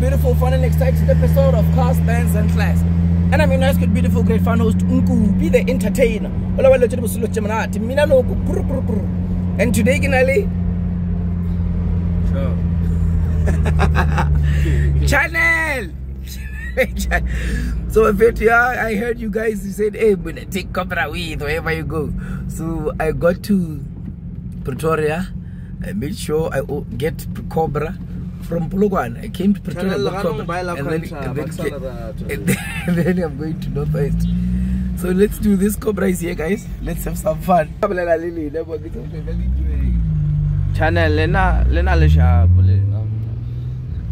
beautiful, fun, and exciting episode of Cars, Bands, and Class. And I'm your nice, good, beautiful, great fan host, Unku, be the entertainer. And today, Kinali, channel. so if yeah, I heard you guys you said, hey, take Cobra with wherever you go. So I got to Pretoria. I made sure I get Cobra from Polokwane. I came to Pretoria, Channel got Ranong Cobra, by La and then, and, then, and, then, and then I'm going to Northwest. So let's do this. Cobra is here, guys. Let's have some fun. channel lena lena le sharp lena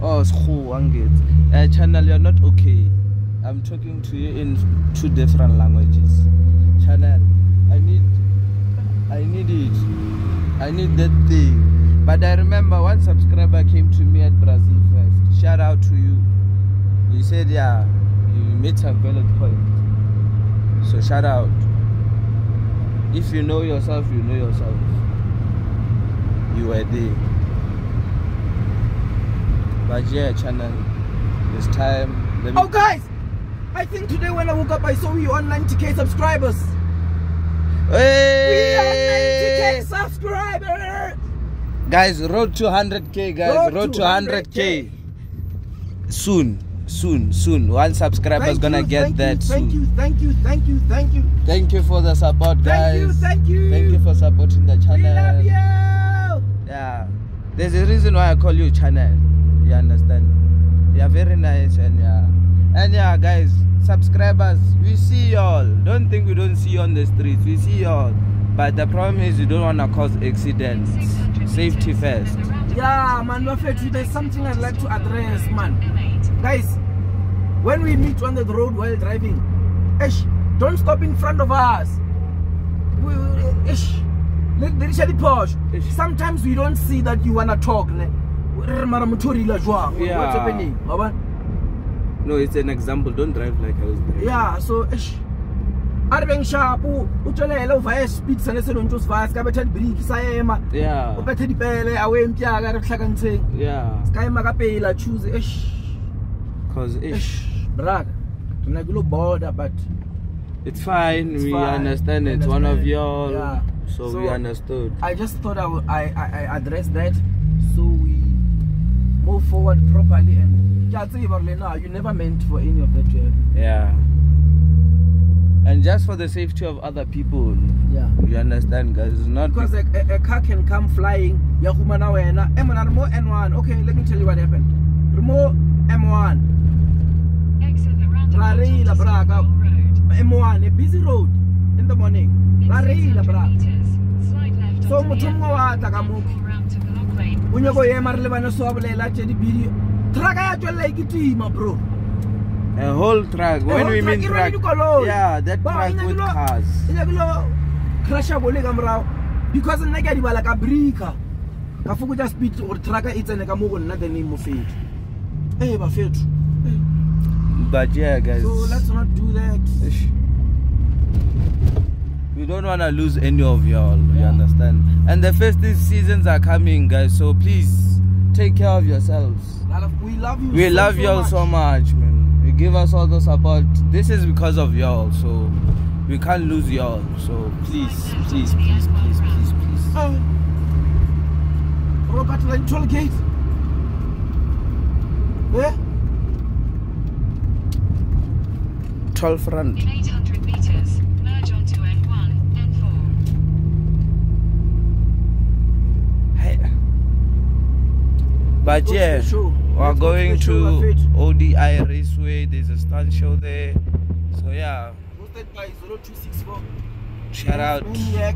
oh skhu angithi uh, channel you're not okay i'm talking to you in two different languages channel i need i need it i need that thing but i remember one subscriber came to me at brazil first shout out to you he said yeah you made some valid point so shout out if you know yourself you know yourself you were there. But yeah, channel, this time. Let me Oh, guys! I think today when I woke up, I saw you on 90k subscribers. We are 90k Hey! subscribers. Guys, road to 100k, guys. Road Road, to to 100k. Soon, soon, soon. One subscriber is Thank gonna you, get that you, soon. Thank you, thank you, thank you, thank you. Thank you for the support, guys. Thank you, thank you. Thank you for supporting the channel. We love you. Yeah. There's a reason why I call you channel. You understand? You are very nice and yeah. And yeah, guys, subscribers, we see y'all. Don't think we don't see you on the streets. We see y'all. But the problem is you don't want to cause accidents. Safety first. Yeah, man, Wafetu, there's something I'd like to address, man. Guys, when we meet on the road while driving, ish, don't stop in front of us. We, ish, Richard. Ish. Sometimes we don't see that you wanna talk. Ne? Re re mara motho o rile jwang? Yeah. What's happening? No, it's an example. Don't drive like I was driving. Yeah, so ish. A re beng sharpo o tswelele o vaya speed sane se nontse o se vaya se ka betha dibreki sa ema Yeah. o bethe dipele a o empiaka re Yeah. se ka ema ka choose ish Because ish. ish brother rena ke border but It's fine. It's we fine. understand it's one of y'all. Yeah. So, So- we understood. i just thought i would, I, I, I address that so we move forward properly and ke a tseba gore le na you never meant for any of that Yeah. And just for the safety of other people, yeah. You understand, guys. It's not because a, a, a car can come flying. Ya humana wena. E mona re mo n1 okay let me tell you what happened. Re m1 Ra reila, braga. m1 a busy road in the morning. Ra reila so motho mongwe wa tla ka moki o nyako ema re le bane se wa bolela tse dibidi traka ya tswelela e ke tima bro a whole truck. The when whole we truck mean truck, yeah, that Ba, truck e with nyakile- cars. e nyakile crasha koloi ka morago because nna ke a di bala ka brika ka fokotsa speed gore traka e tsene ka mo go nna then e mo fetu ee ba fetu But yeah, guys, so let's not do that ish. we don't want to lose any of y'all. You understand? And the festive seasons are coming, guys. So please take care of yourselves. we love you We so, love so y'all so much, man. You give us all the support. This is because of y'all, so we can't lose y'all. So please, please, please, please, please, please. Oh. Robert Line toll gate. Yeah? 12 front. In 800 meters, merge onto N1, N4. Hey. But Let's go to yeah, the we're Let's go to going to Buffett. ODI There's a stunt show there. So yeah, Hosted by 0264. shout out, Maniac.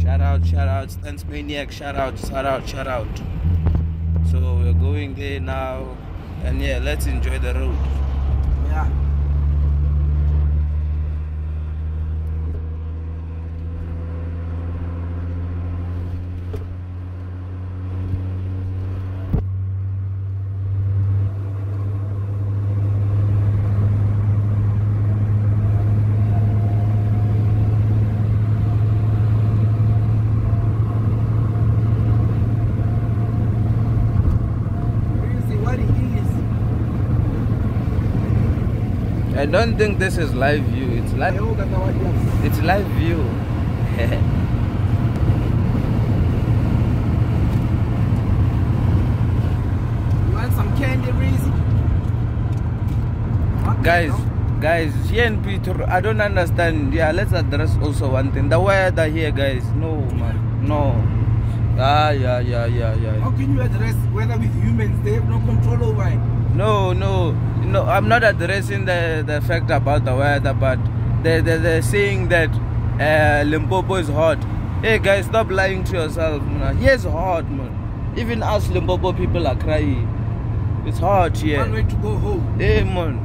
shout out, shout out, Stance Maniac, shout out, shout out, shout out. So we're going there now, and yeah, let's enjoy the road. Yeah. Reason what it I don't think this is live view. It's live. Eo ka tawa dia. It's live view. You want some candy, Reese? Guys, No? guys, here in Peter, I don't understand. Yeah, let's address also one thing. The weather here, guys. No, man. No. Ah, yeah, yeah, yeah, yeah. How can you address whether with humans they have no control over it? No, no, no. I'm not addressing the the fact about the weather, but they they they're saying that uh, Limpopo is hot. Hey, guys, stop lying to yourself. Man. Here's hot, man. Even us Limpopo people are crying. It's hot here. One way to go home. Hey, man.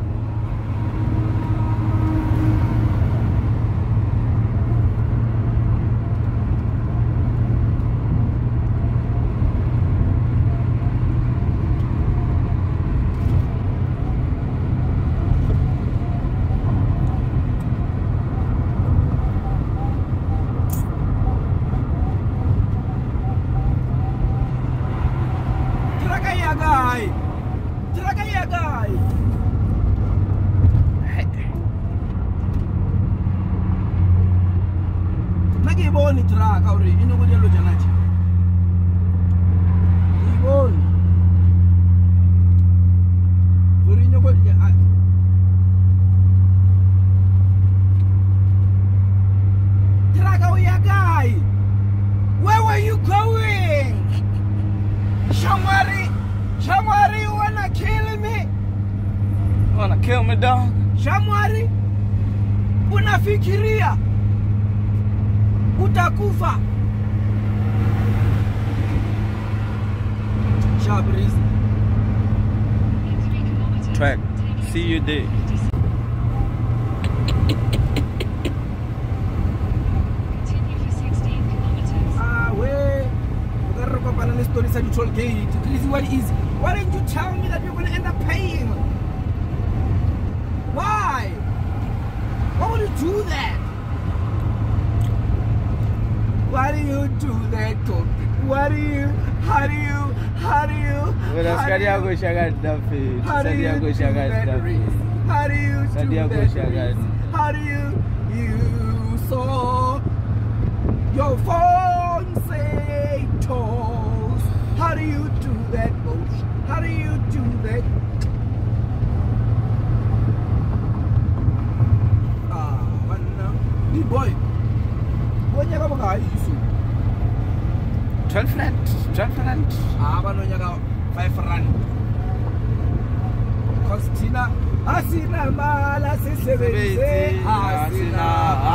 Mala sisebenze asina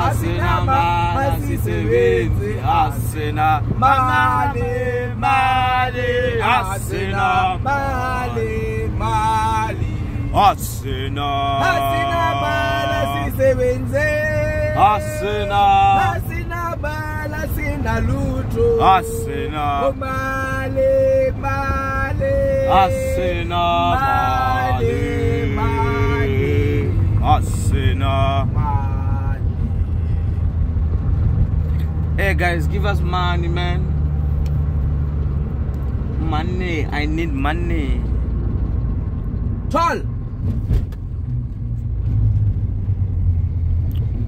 asina mala sisebenze asina mali Asina mali asina mali mali asina asina mala sisebenze asina asina mala sina lutho asina Oh, mali mali asina mali Hey guys, give us money, man. Money. I need money. Tall.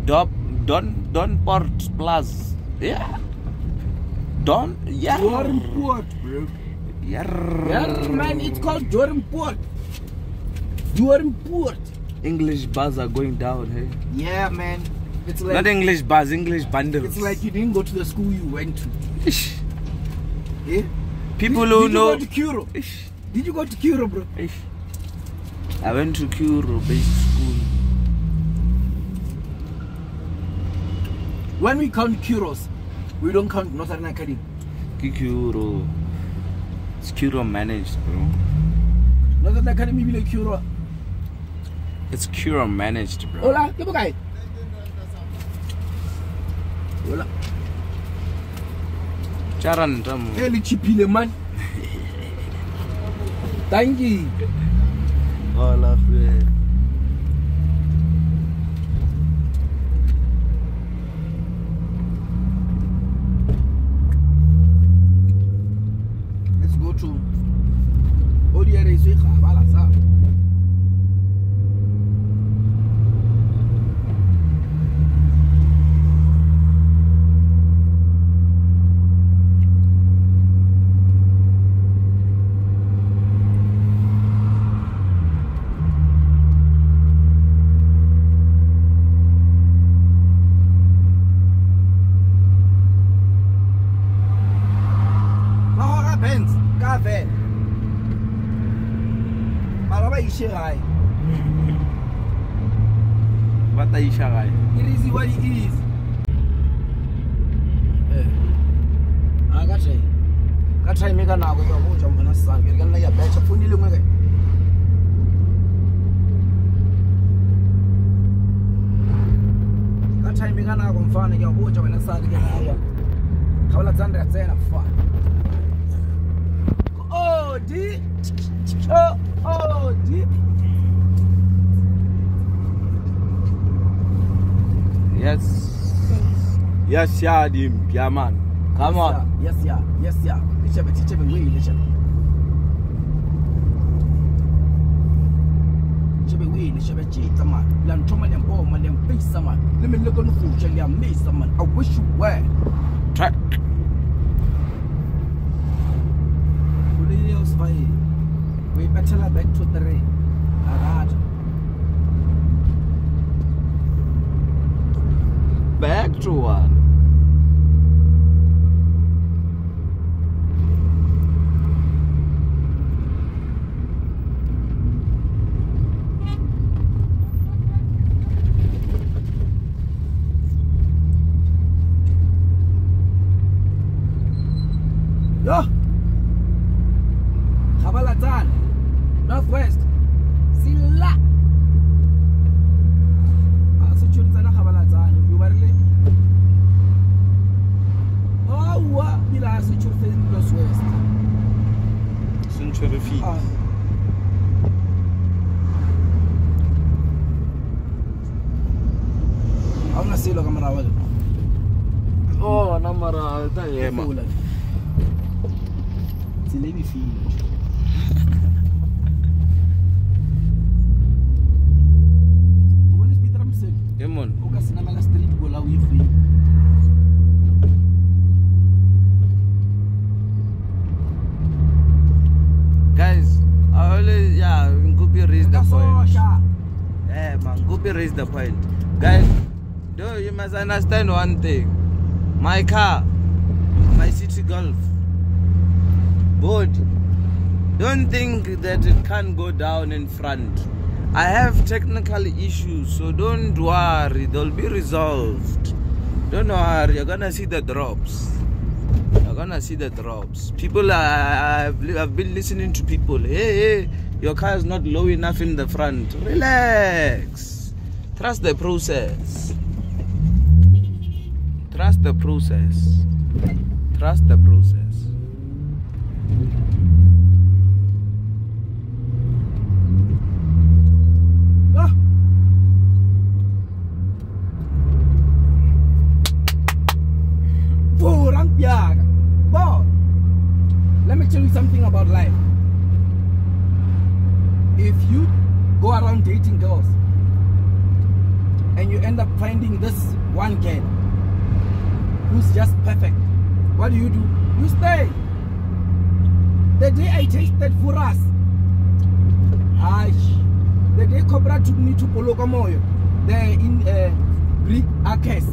Dop, Don, Don Port Plus. Yeah. Don, yeah. Doornpoort, bro. Yeah. Yeah, man, it's called Doornpoort. Doornpoort. English bars are going down, hey. Yeah, man. It's like Not English bars, English bundles. it's like you didn't go to the school you went to. Ish. Yeah. People did, who did know. you go to Curo? Ish. Did you go to Curo, bro? Ish. I went to Kuro Basic School. When we count Curos, we don't count Northern Academy. Kikuro. It's Kuro managed, bro. Northern Academy bile Curo. It's Kuro managed, bro. Hola, ke bokae? Hola. Charanta, mo. Eh, le chipile man. Thank you. Hola, friend. Let's go to Odiere Iswe Khabala sa. ba ishe gae ba ta iša gae e re isiwa di easy a ka time ka time ka nako ke go ja mona sang ke re ka nna ya betcha phone le ngwe ke ka time ka nako mfana ke go ja wena sang ke na ya ga ola tsanda tsena mfana oh di oh oh di yes yes ya dimpya man. Come on. Yes yeah yes yeah lichebe lichebe ngwe lichebe lichebe ngwe lichebe tshita man. La nthoma le mboma le mpisa man. Le me le kono futsha le amisa man. I wish you were track. Kulile usifai we bethela back to 3 akatha back to one yo Khabalatsane northwest sila a se tshone tsana Khabalatsane yo ba rile awa bila a se tshone northwest century feet Ah. a una selo ka morago le oh na mara ta ema Fula. tsela e befile o bone speed ramsel emon o ka senamela street gola o e free guys I always yeah Nkupi raised the ka point sosha yeah man Nkupi raised the point guys do you must understand one thing my car my city golf board don't think that it can't go down in front I have technical issues so don't worry they'll be resolved don't worry you're gonna see the drops you're gonna see the drops. People are, I've, I've been listening to people. Hey, hey, your car is not low enough in the front. Relax. Trust the process. Trust the process. Trust the process. Ah. Furang piaga. But let me tell you something about life. If you go around dating girls and you end up finding this one girl who's just perfect, what do you do? You stay. The day I tasted Furas, Ash, the day Cobra took me to Poloka Moyo, there in uh, Greek Arcus.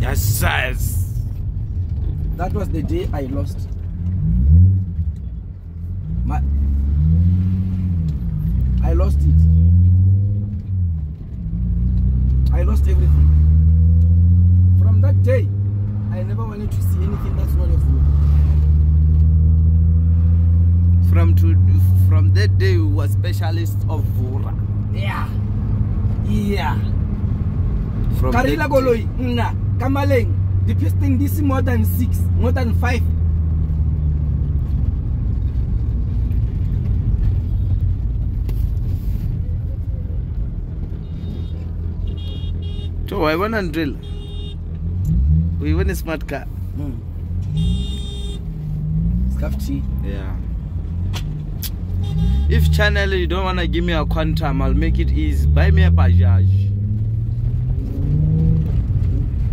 Yes, yes. That was the day I lost. My, I lost it. I lost everything. From that day, I never wanted to see anything that's not of you. From to from that day, we were specialists of Vura. Yeah. Yeah. From Karila Goloi, Nna, Kamaleng, the piston this is more than six, more than five. So I want to drill. We want a smart car. Mm. Scuff tea. Yeah. If channel you don't wanna give me a quantum, I'll make it easy. Buy me a Bajaj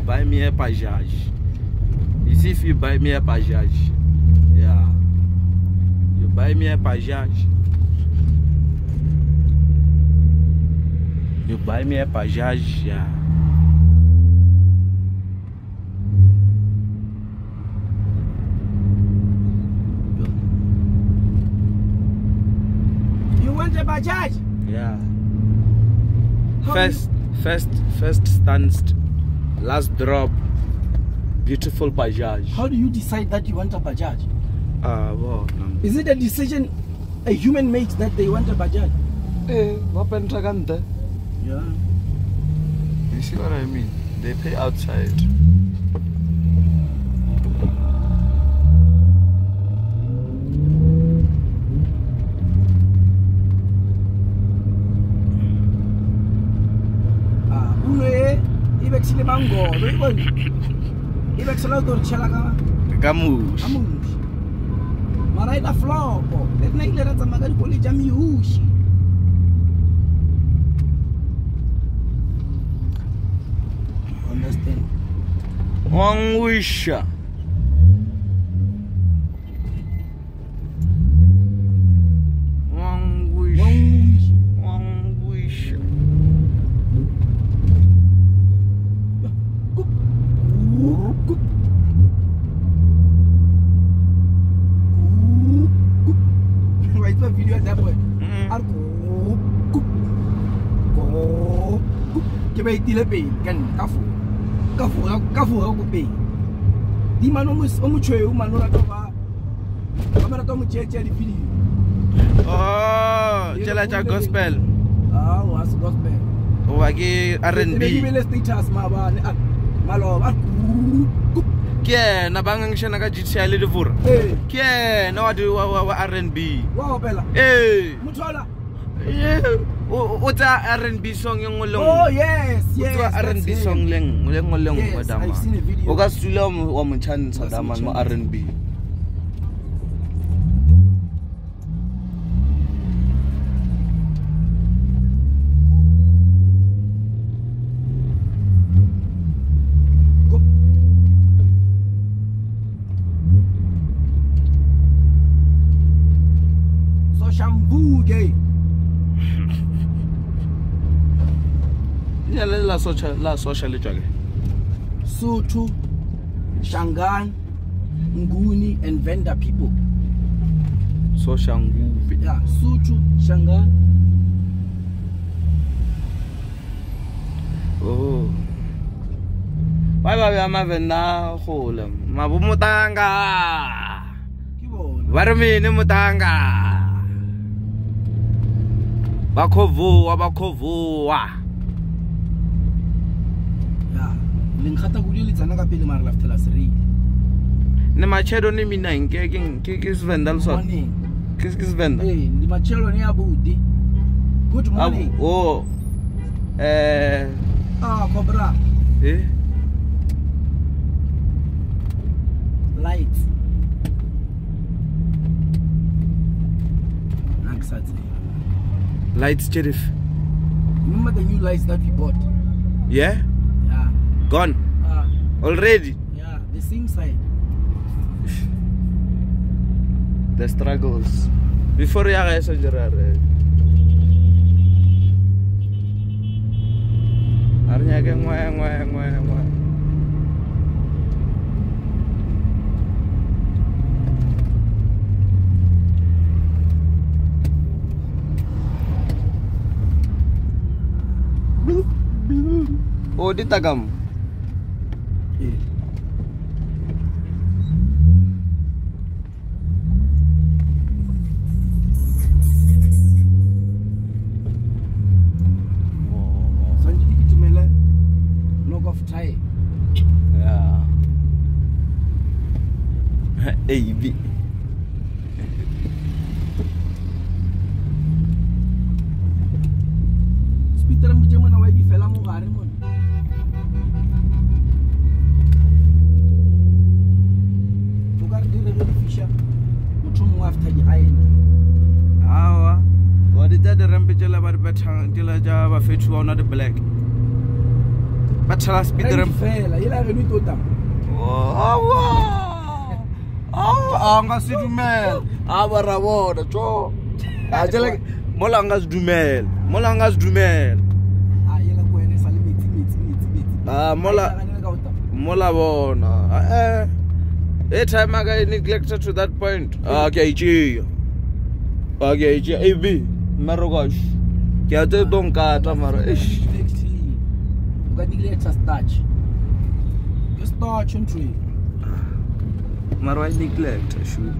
buy me a Bajaj. You see if you buy me a Bajaj. Yeah. You buy me a Bajaj. You buy me a Bajaj, yeah. You want a Bajaj? Yeah. How first, first, first, first stands last drop beautiful bajaj. How do you decide that you want a bajaj? Ah bona is it a decision a human makes that they want a bajaj? Eh ba penta yeah. You see what i mean? They pay outside ah uno e e beksile mangolo e bone e beksela to tshela ka ka mushi ka mushi mara ila flopo. Le nna ile ra tsamaya ka dikoloi tša mehuši understand wangwisha ke ba itile pele ka nna ka fo ka fo ka fo ga ko pele. Di mano mo o mo tshweu mano ra ba ba mara to mo tshetse di video oh tšela tša gospel. ah wa se gospel. Goba ke r n Ebe b. ke bele status maabane a maloba a ko ke yena ba ngangišana ka gti le divora. Eh ke yena wa di- wa- wa wa r n b. Wa opela. Ee. Mothola Yeah. O o tsa r n b song e nngwe le oh nngwe yes o yes tswa r n b that's him. song le nngwe le nngwe le nngwe Yes, dama I've seen a video. o ka se dule wa mo- wa motšhantsha Wa se daman mo motšhantsa. La le tswake Sotho, Shangan, Nguni, and Venda people. socha nguve Yeah, Sotho, Shangan. oh. Ba ba bea mavenda gole mabo motanga. Ke ba re mene motanga. Ba khovoa ba khovoa Yeah. Lengkhata kudu le tsana ka pele mara laftela seri. ne machedo ne minang ke ke ke ke svenda le sona Morning. ke ke svenda Hey, ndi machelo ne abudi. Good morning. oh eh Ah, Cobra. eh. Nakusatsi. lights sheriff Remember the new lights that we bought? Yeah. Gone. Uh, already. Yeah, the same side. the struggles. Before ya ga eso jira re a re nyake ngwe ngwe ngwe ngwe o di takam Yeah. Ba thela speed Re ramp fela yela ge no tota. Oh, oh, awa awa a nga se dumela ah, a ba ra bona tso a tsela mola a nga se dumela mola a nga se dumela Ah yela ko ene sa le metsi metsi metsi metsi. Ah, ah, mola- Ah, ota. mola bona eh. E time a ka e eh, neglected to that point. Ah, eh. A ke a itšea a ke a ab mmerekosh ke a tse tlo mara eish o ka neglect starch ke starch ntho e mara wa neglect sure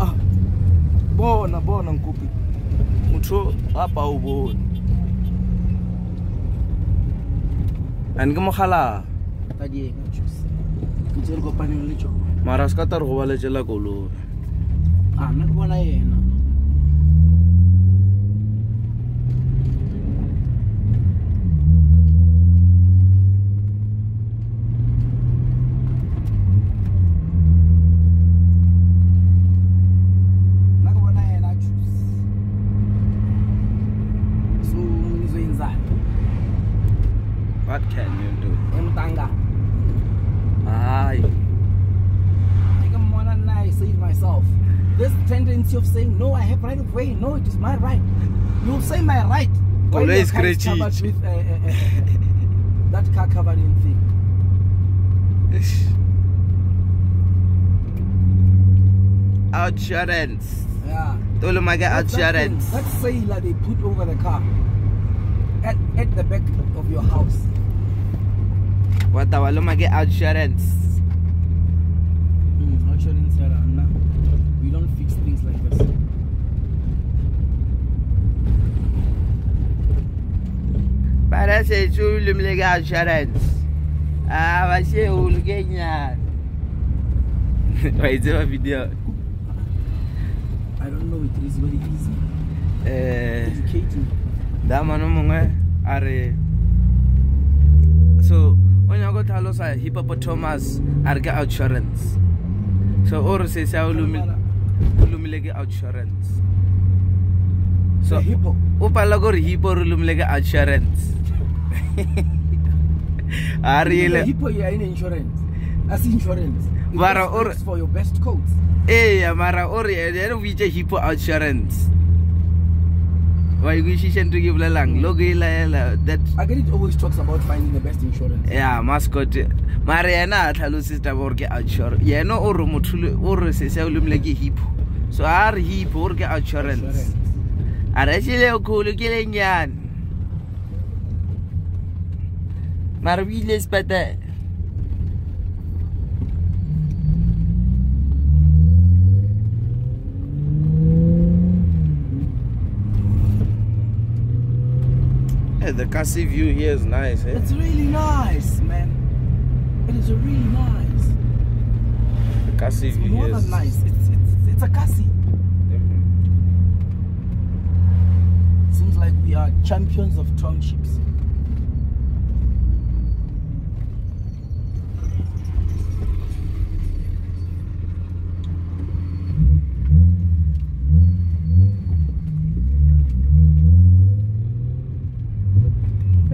ah bona bona nkopi motho apa o bone ane ke mogala ka dienga juice ke tse re kopaneng le tsona mara se ka ta re go baletšela koloi a nna ke bona yena Nna ke bona yena juice so ngizoyenzani what can you do emtangana hayi I can more than I save myself. This tendency of saying, no, I have right of way. No, it is my right. You'll say my right. Your car is covered with uh, uh, uh, that car covered in thing. Outsurance Yeah. that thing, outsurance That sailor they put over the car at, at the back of your house. What wataba lomake outsurance Parece Júlio Legal Charantes. Ah, vai ser o ganhar. Vai ser uma video. I don't know, it is very easy. Eh, Educating. Da mano mungwe are so onyago talo sa hippopotamus arga outsurance. So or se sa ulumile ulumilege outsurance. So hippo. Upala gore hippo ulumilege outsurance. A re The hippo you are in insurance. That's insurance. Mara or- for your best coats. Eh, eya mara o re eh, ene o itse hippo outsurance wa ikwešiše nto ke bolelang hmm. logo e laela eh, that I get it always talks about finding the best insurance. ya mascot. Mare yena a tlhalositse taba gore ke outsurance yena o re motho o re se se o lemile ke hippo. So a re hippo o re ke outsurance a re šele kgolo ke lenyane mare o ile sepatala Hey, the Cassie view here is nice, eh? It's really nice, man. It is really nice. The Cassie It's view more here is than nice. It's it's it's a cassie. Mhm. Seems like we are champions of townships.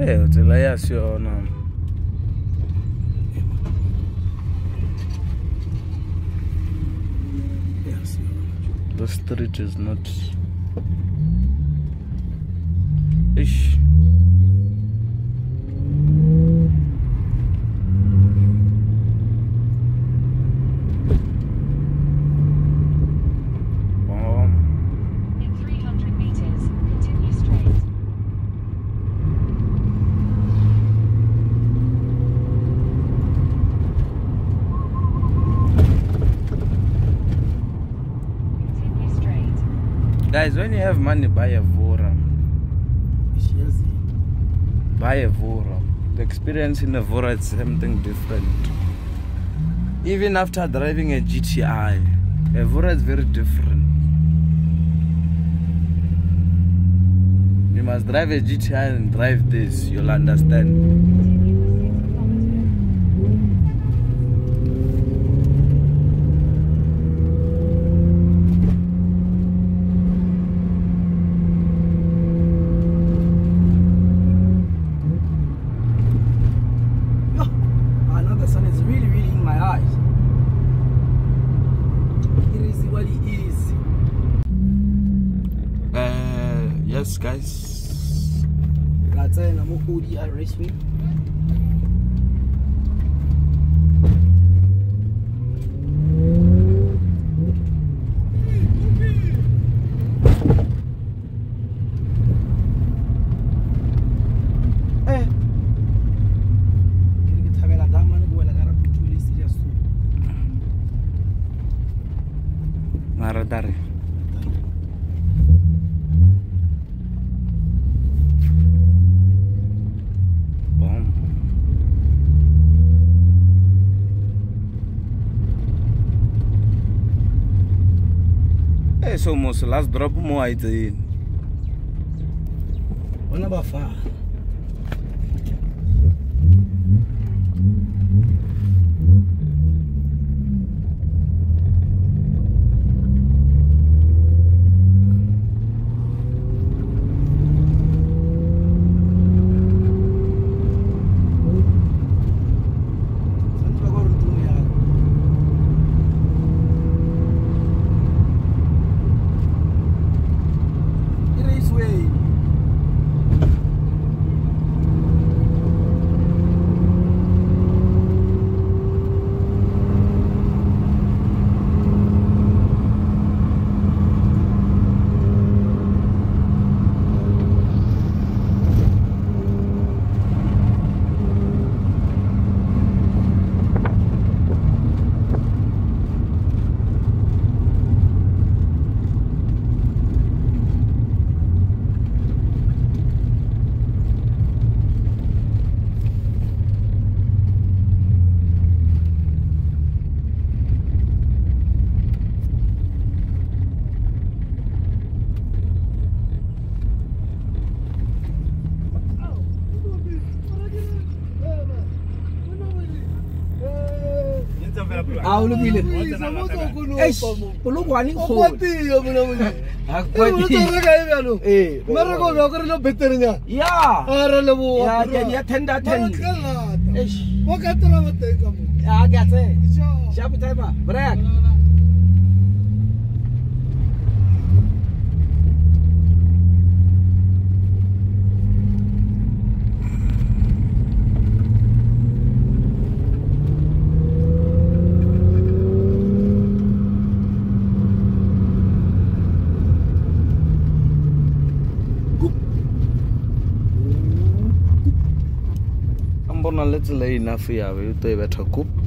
Eh, tsela ya se yona. Yes. The street is not. Ish. Bom. In 300 meters, continue straight. Continue straight. Guys, when you have money, buy a Vora. She has it. Buy a Vora. The experience in a Vora is something different. Even after driving a GTI, a Vora is very different. You must drive a GTI and drive this, you'll understand. Continue for 6 kilometers. Yo, ah, now the sun is really, really in my eyes. It is what it is. Uh, yes, guys. ra tsena mo ODI raceway Eh. Ke re ke thabela damane ke wela ka ra puthule serious so mara tare bom Eh, so mos last drop mo a itseng bona ba fa Santse ba ka gore ntlo ya ka. Ke raceway. Ah, o lokile. Eish, polokwane e kgolo. Ha kwatile. Eh, Ya. Ya, ke ya tender ten. Eish. Ya, ke a tsena. Sharp timer. Break. ambona le tsela e enough yabe o to e betha coop Please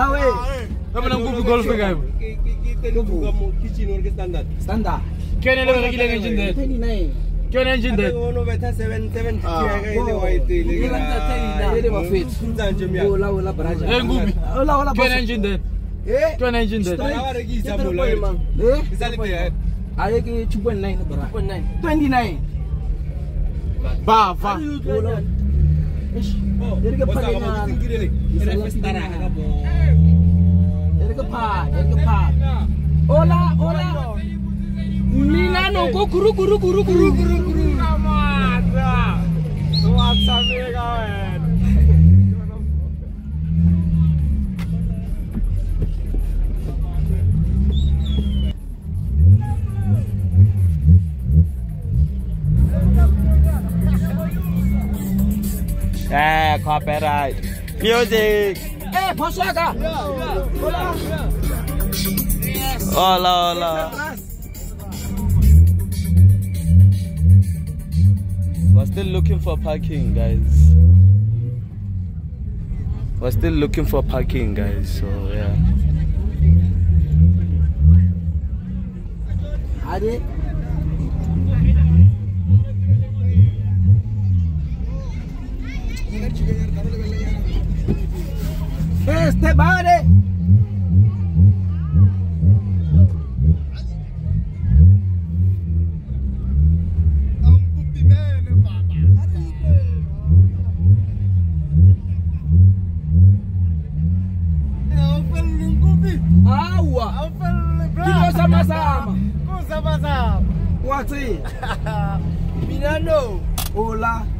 Ah, wait. standard Standard. kene le berekileng engine then 29. ke yone engine then Ile ba fetsa. Ola ola braja. Eh, Nkupi. Ola ola ke yone boss. engine then Eh, Ke yona engine dead. straight. Ba rekisa Ke mollo. 3.9 mang? Eh, E sa le teng. a ye ke 2.9 bra 29 Bava. Ola. Eish, e re ke Bosa ga mo phakanyana. tsinkile le. E re festara ka bo. E re ke phaka, e re ke phaka. Ola, ola. Mina no ko kuru kuru kuru kuru kuru kuru. Eh, copyright. Music. Eh, phosaka. Ola. Hola, hola. We're still looking for parking, guys. We're still looking for parking, guys. So yeah. Estebanes. Awa. Tuko sama sama. Tuko sama sama. Wati. Minano. Hola.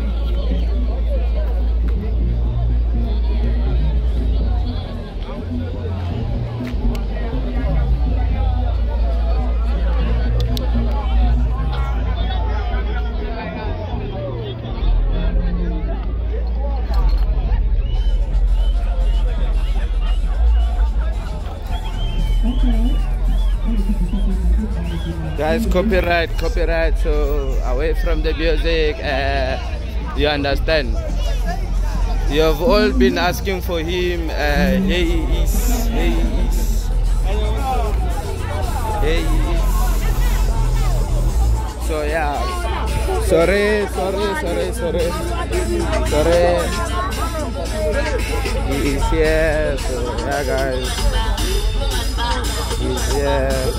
Guys, copyright, copyright. So away from the music, uh, you understand. You have all been asking for him. Uh, he is. He is. He is. So yeah. Sorry, sorry, sorry, sorry, sorry. He is here. So yeah, guys. He's here.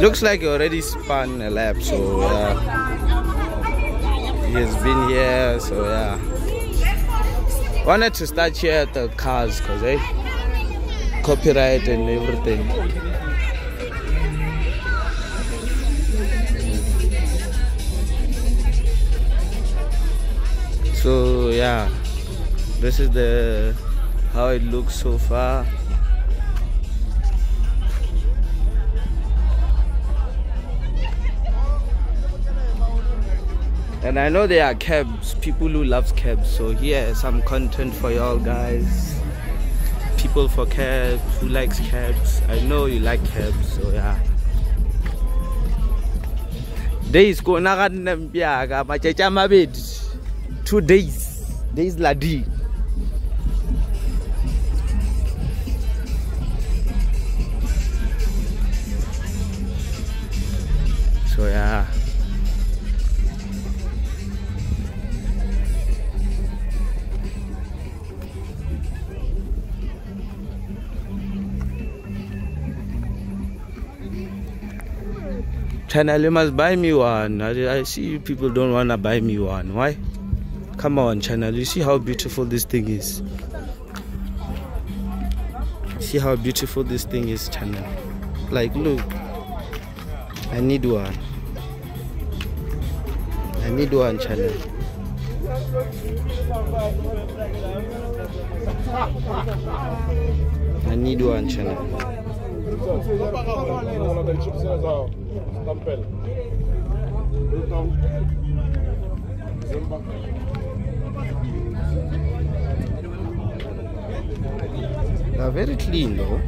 Looks like he already spun a lap, so yeah. He has been here, so yeah. Wanted to start here at the cars, cause eh, copyright and everything. So yeah, this is the how it looks so far. And I know there are cabs, people who loves cabs. So here some content for y'all guys. People for cabs, who likes cabs. I know you like cabs, so yeah. Days ko na ka nna mpya ka mabedi. Two days. Days ladi. So Channel, must buy me one. I, I see people don't wanna buy me one. Why? Come on, channel. You see how beautiful this thing is. See how beautiful this thing is, channel. Like, look. I need one. I need one, channel. I need one, channel. They're very clean though.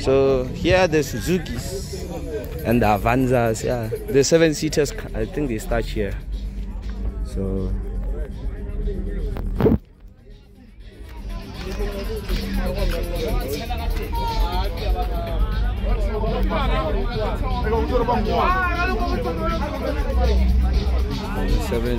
So here are the Suzuki's and the Avanzas. Yeah, the seven seaters. I think they start here. So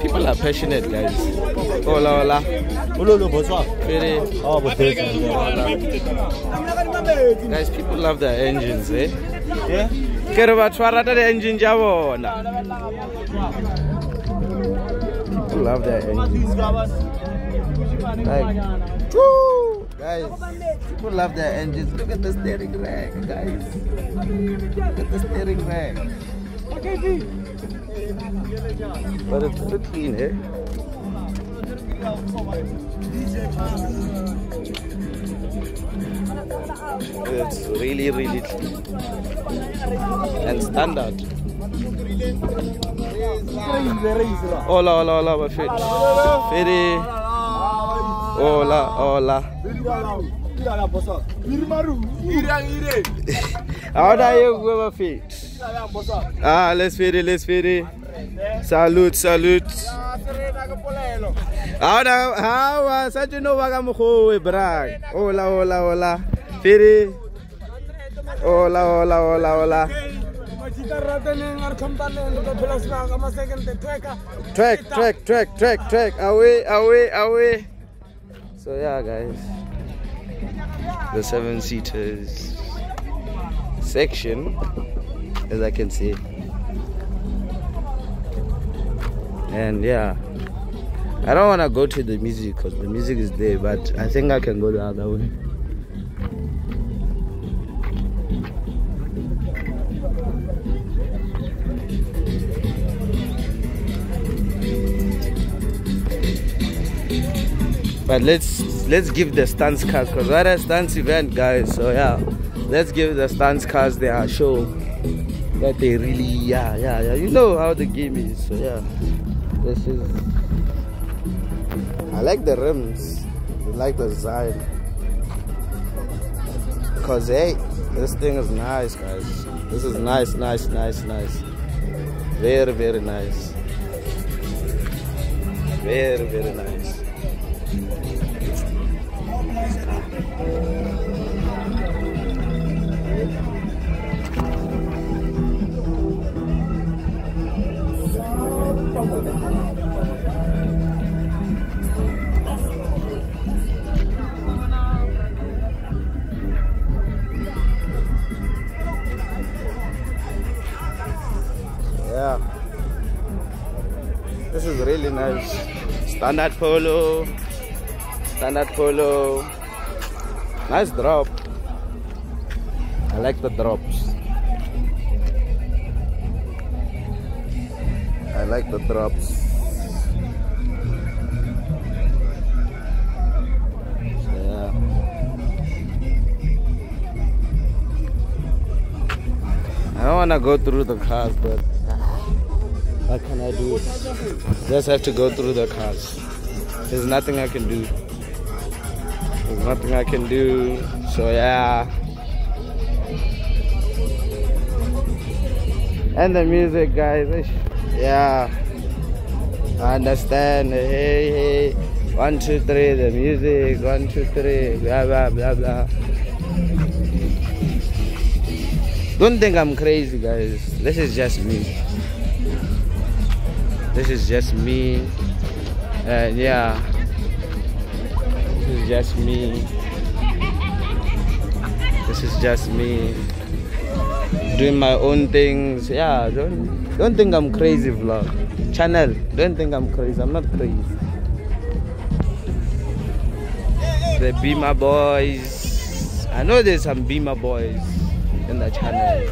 People are passionate, guys. Hola, hola. Very. Guys, people love their engines, eh? Yeah. Kere batho ba rata tša bona. People love their engines. Like, woo! Guys, people love their engines. Look at the steering rack, guys. Look at the steering rack. But it's very clean, eh? It's really, really clean. And standard. Hola, hola, hola, Bafet. Fede. Hola, hola. How are you, Bafet? Ah, let's Fede, let's Fede. Salute, salute. Ahora, hawa, sa tsheno ba ka mokgowe, bra. Hola, hola, hola. Fede. Hola, hola, hola, hola. Track, track, track, track, track. Away, away, away. So yeah, guys. The seven seaters section, as I can see. And yeah, I don't want to go to the music because the music is there, but I think I can go the other way. But let's let's give the stance cars because we're a stance event, guys. So yeah, let's give the stance cars their show that they really yeah yeah yeah. You know how the game is. So yeah, this is. I like the rims. I like the design. Cause hey, this thing is nice, guys. This is nice, nice, nice, nice. Very, very nice. Very, very nice. Nice. Standard polo. Standard polo. Nice drop. I like the drops. I like the drops. Yeah. I don't want to go through the cars, but what can I do? Just have to go through the cars. There's nothing I can do. There's nothing I can do. So yeah. And the music, guys. Yeah. I understand. Hey, hey. One, two, three. The music. One, two, three. Blah, blah, blah, blah. Don't think I'm crazy, guys. This is just me. This is just me. And yeah. This is just me. This is just me doing my own things. Yeah, don't don't think I'm crazy, vlog. Channel, don't think I'm crazy. I'm not crazy. The Beamer boys. I know there's some Beamer boys in the channel.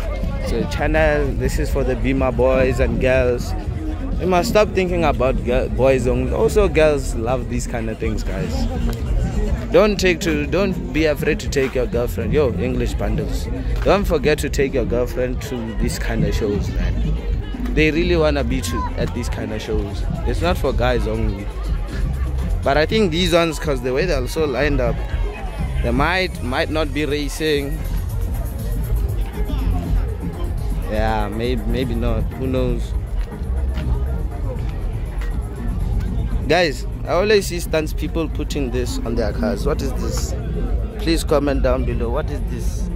So channel, this is for the Beamer boys and girls. You must stop thinking about boys only. Also, girls love these kind of things, guys. Don't take to don't be afraid to take your girlfriend. Yo, English bundles. Don't forget to take your girlfriend to these kind of shows, man. They really wanna be to at these kind of shows. It's not for guys only. But I think these ones, cause the way they're also lined up, they might might not be racing. Yeah, maybe maybe not. Who knows? Guys, I always see stance people putting this on their cars. What is this? Please comment down below. What is this?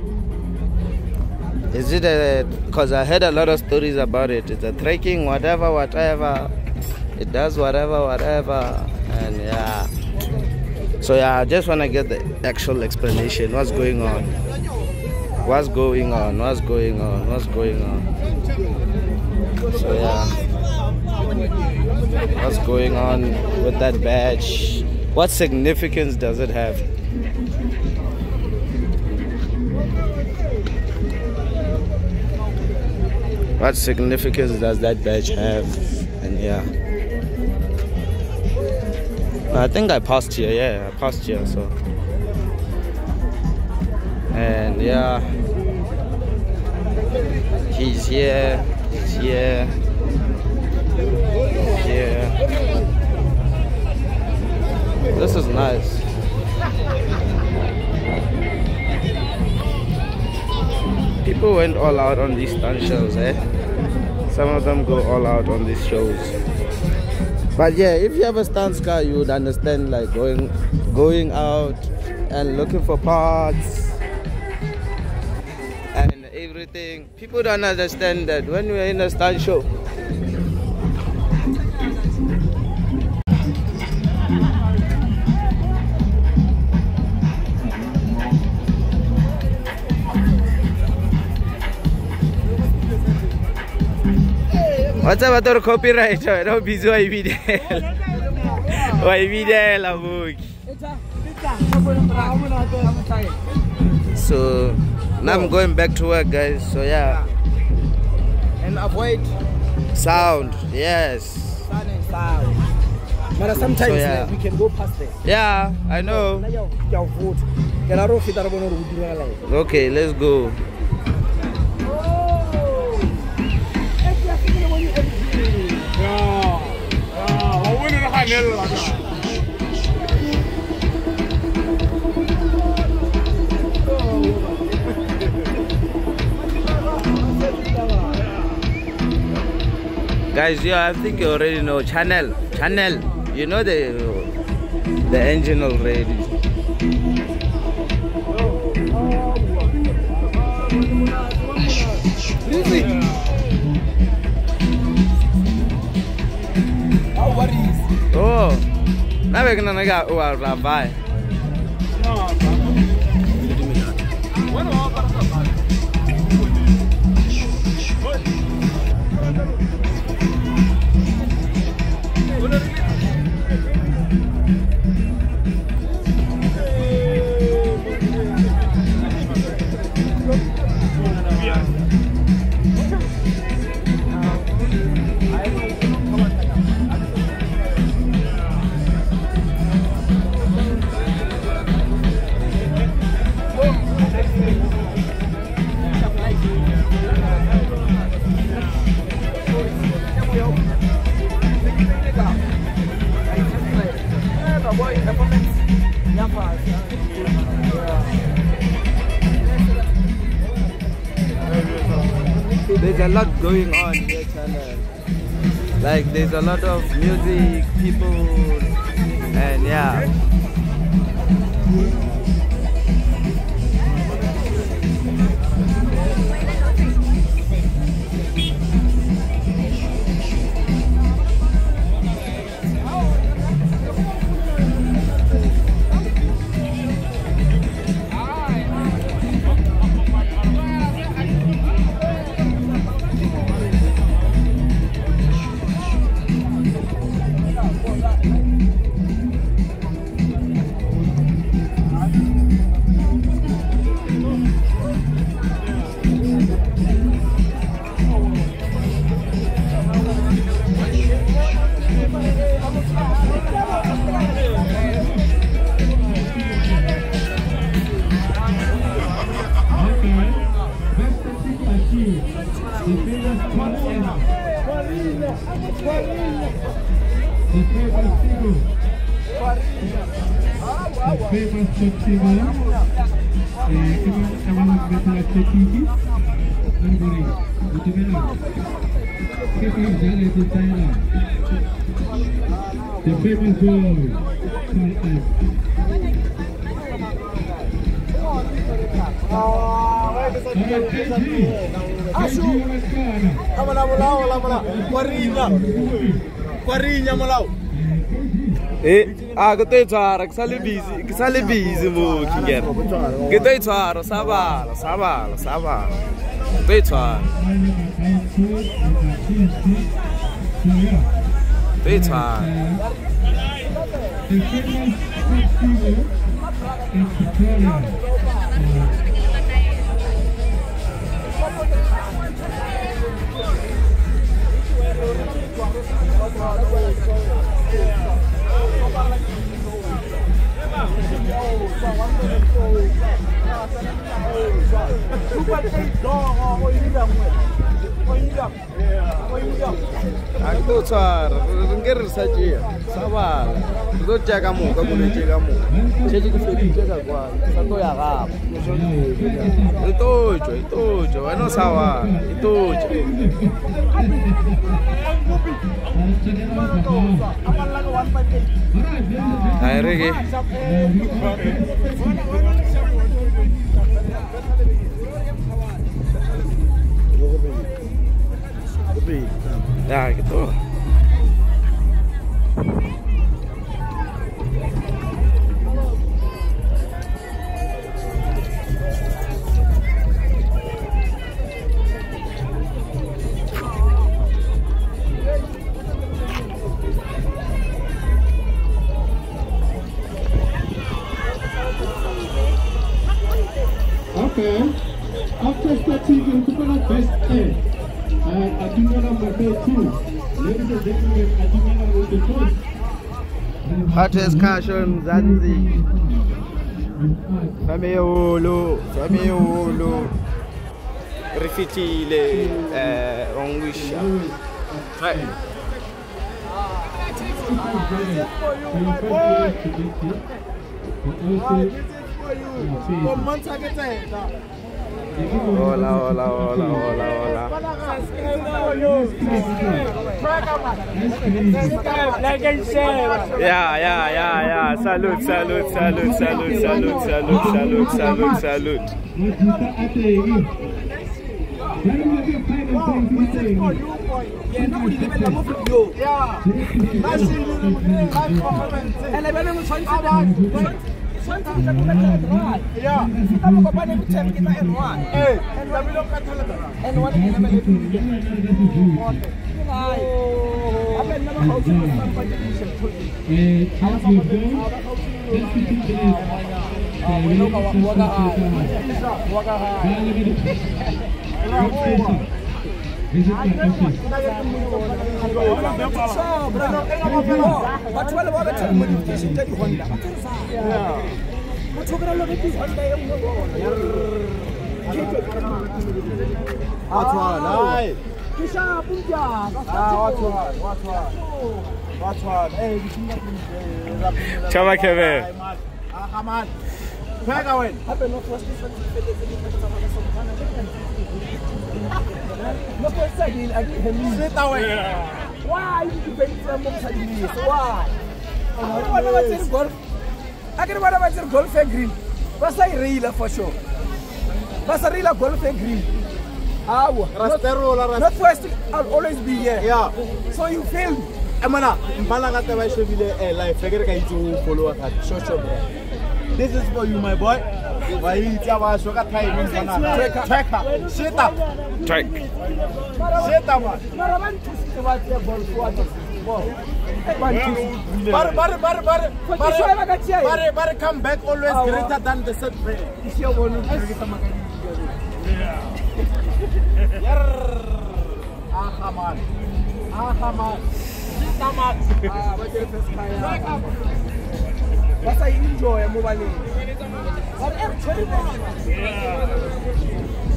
Is it a because I heard a lot of stories about it. It's a trekking, whatever, whatever. It does whatever, whatever. And yeah. So yeah, I just wanna get the actual explanation. What's going on? What's going on? What's going on? What's going on? So yeah what's going on with that badge? What significance does it have? What significance does that badge have? And yeah. I think i passed here yeah i passed here so. And yeah. He's here he's here yeah. This is nice. People went all out on these stunt shows, eh? Some of them go all out on these shows. But yeah, if you have a stunt car, you would understand like going going out and looking for parts and everything. People don't understand that when we're in a stunt show, What's up with copyright? No wa ibidela. Wa ibidela boki. So now I'm going back to work guys. So yeah, And avoid sound. Yes. and sound. But sometimes So, yeah. like, we can go past there. Yeah, I know. Okay, let's a o Guys, yeah, I think you already know channel. Channel. You know the the engine already. How Oh, now we're gonna get oh, I'll buy. there's a lot going on here, channel. Like there's a lot of music, people, and yeah. ashu lamala molao lamala kwarinya kwarinya molao e a ah, ke tlo e itshwara ke sa le busy mo kingera ke tlo e itshwara sa bala sa bala sa bala. Ke tlo e itshwara tlo itshwara Victorious. Super Bowl, oh, oh, you need that one. Actuar, ngeri saja, ya. sabar. Kutocha kamu, kamu nece kamu. Jadi kufikia kwa satu ya rap. Itu jo, itu jo, ano sawa, itu jo. Akhirnya free. Ya gitu. Okay. after starting in the Best A, by Adimena too. Ladies and gentlemen, the. Hottest cash on Zanzi. Sameholo, Sameholo. refiti le Onwisha. Eh, For you. Months I get now hola hola hola hola hola Yeah, yeah, yeah, yeah. Salute, salute, salute, salute, salute, salute, salute, salute, salute. Yena Santa kita bukan jalan ride. Kita mau kita N1. Eh, kan. N1. Hai. Apa yang bathwana ba bethele modification ka di-honda motho o kry-a lobe di-honda e nngwe bona ke shapo mjaka chama kevela gaman pheka wena gape northwest ke a ke hemi Seta wena. why you defend mo mosading eso why a ke bona ba tsere golf a ke re bona ba tsere golf e green ba sa e reila for sure ba sa reila golf e green awa Rasterola ras. northwest i'll always be here Yeah. so you fail me Amana, mbala ka taba shebile eh live. Fekere ka itse ho follow ka. Sure sure bro. This is for you my boy. Wa itse ba sho ka timing bana. Tracker. Tracker. Seta. Track. Bare ke sure ba ka tšea eng? Bare bare come back always greater than the set prayer. ke se bone o rekisa man. Aha man. Seta man. Ah, first car ya. ba sa enjoya mo baneng ba re eh, tshwere bona.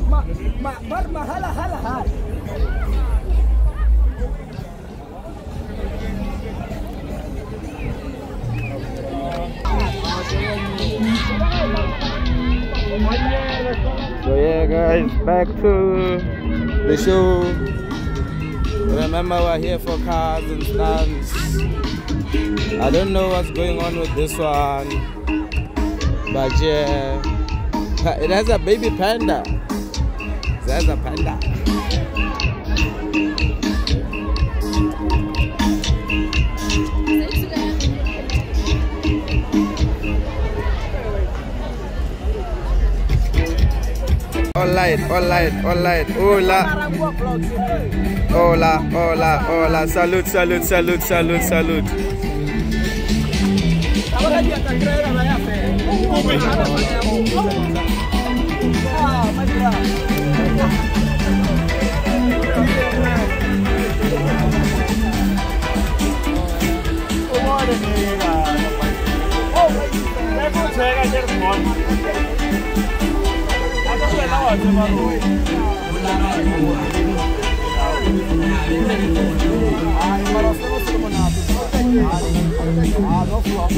Ma- ma- ba re mahala hala hala So yeah, guys, back to the show. Remember, we're here for cars and stunts. I don't know what's going on with this one, but yeah, it has a baby panda. Has a panda. Light, all light. Hola, hola, hola, hola. Salute, salute, salute, salute, salute. Ahora dia ka kry-a ba ya fe? Ah, madira. Ai, mara se no se mo na tu. Ah, no fu, per di qui c'è Spagna. Ah, no fe la bre. Gravaia, mano. Vai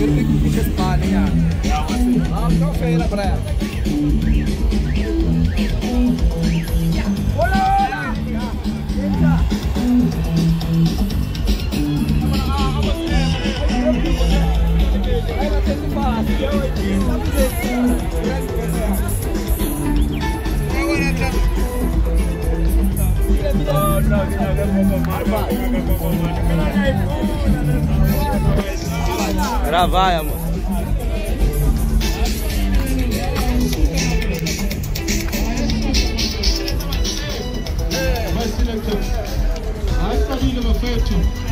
selector. Hai stabile ma faccio. Let's get this out. Are the winning the choice? Let's go get out of the choice. Arva. So yeah, let me Pecca quella scena. Do Gravar, amor. Eismaschine Nummer 14.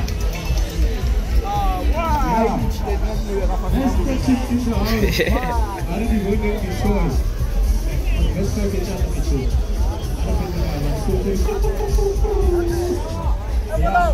Yeah.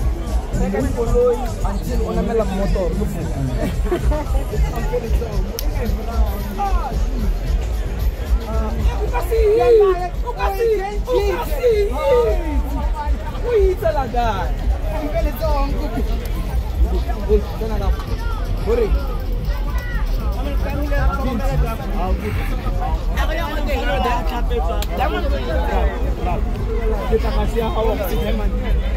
il qua c'è un po' la samba koloi until o namela motor mo o itse la guy Hore. Ke tla ka sia ha o ka se man. Ha o mana ko son tshwara ke Ke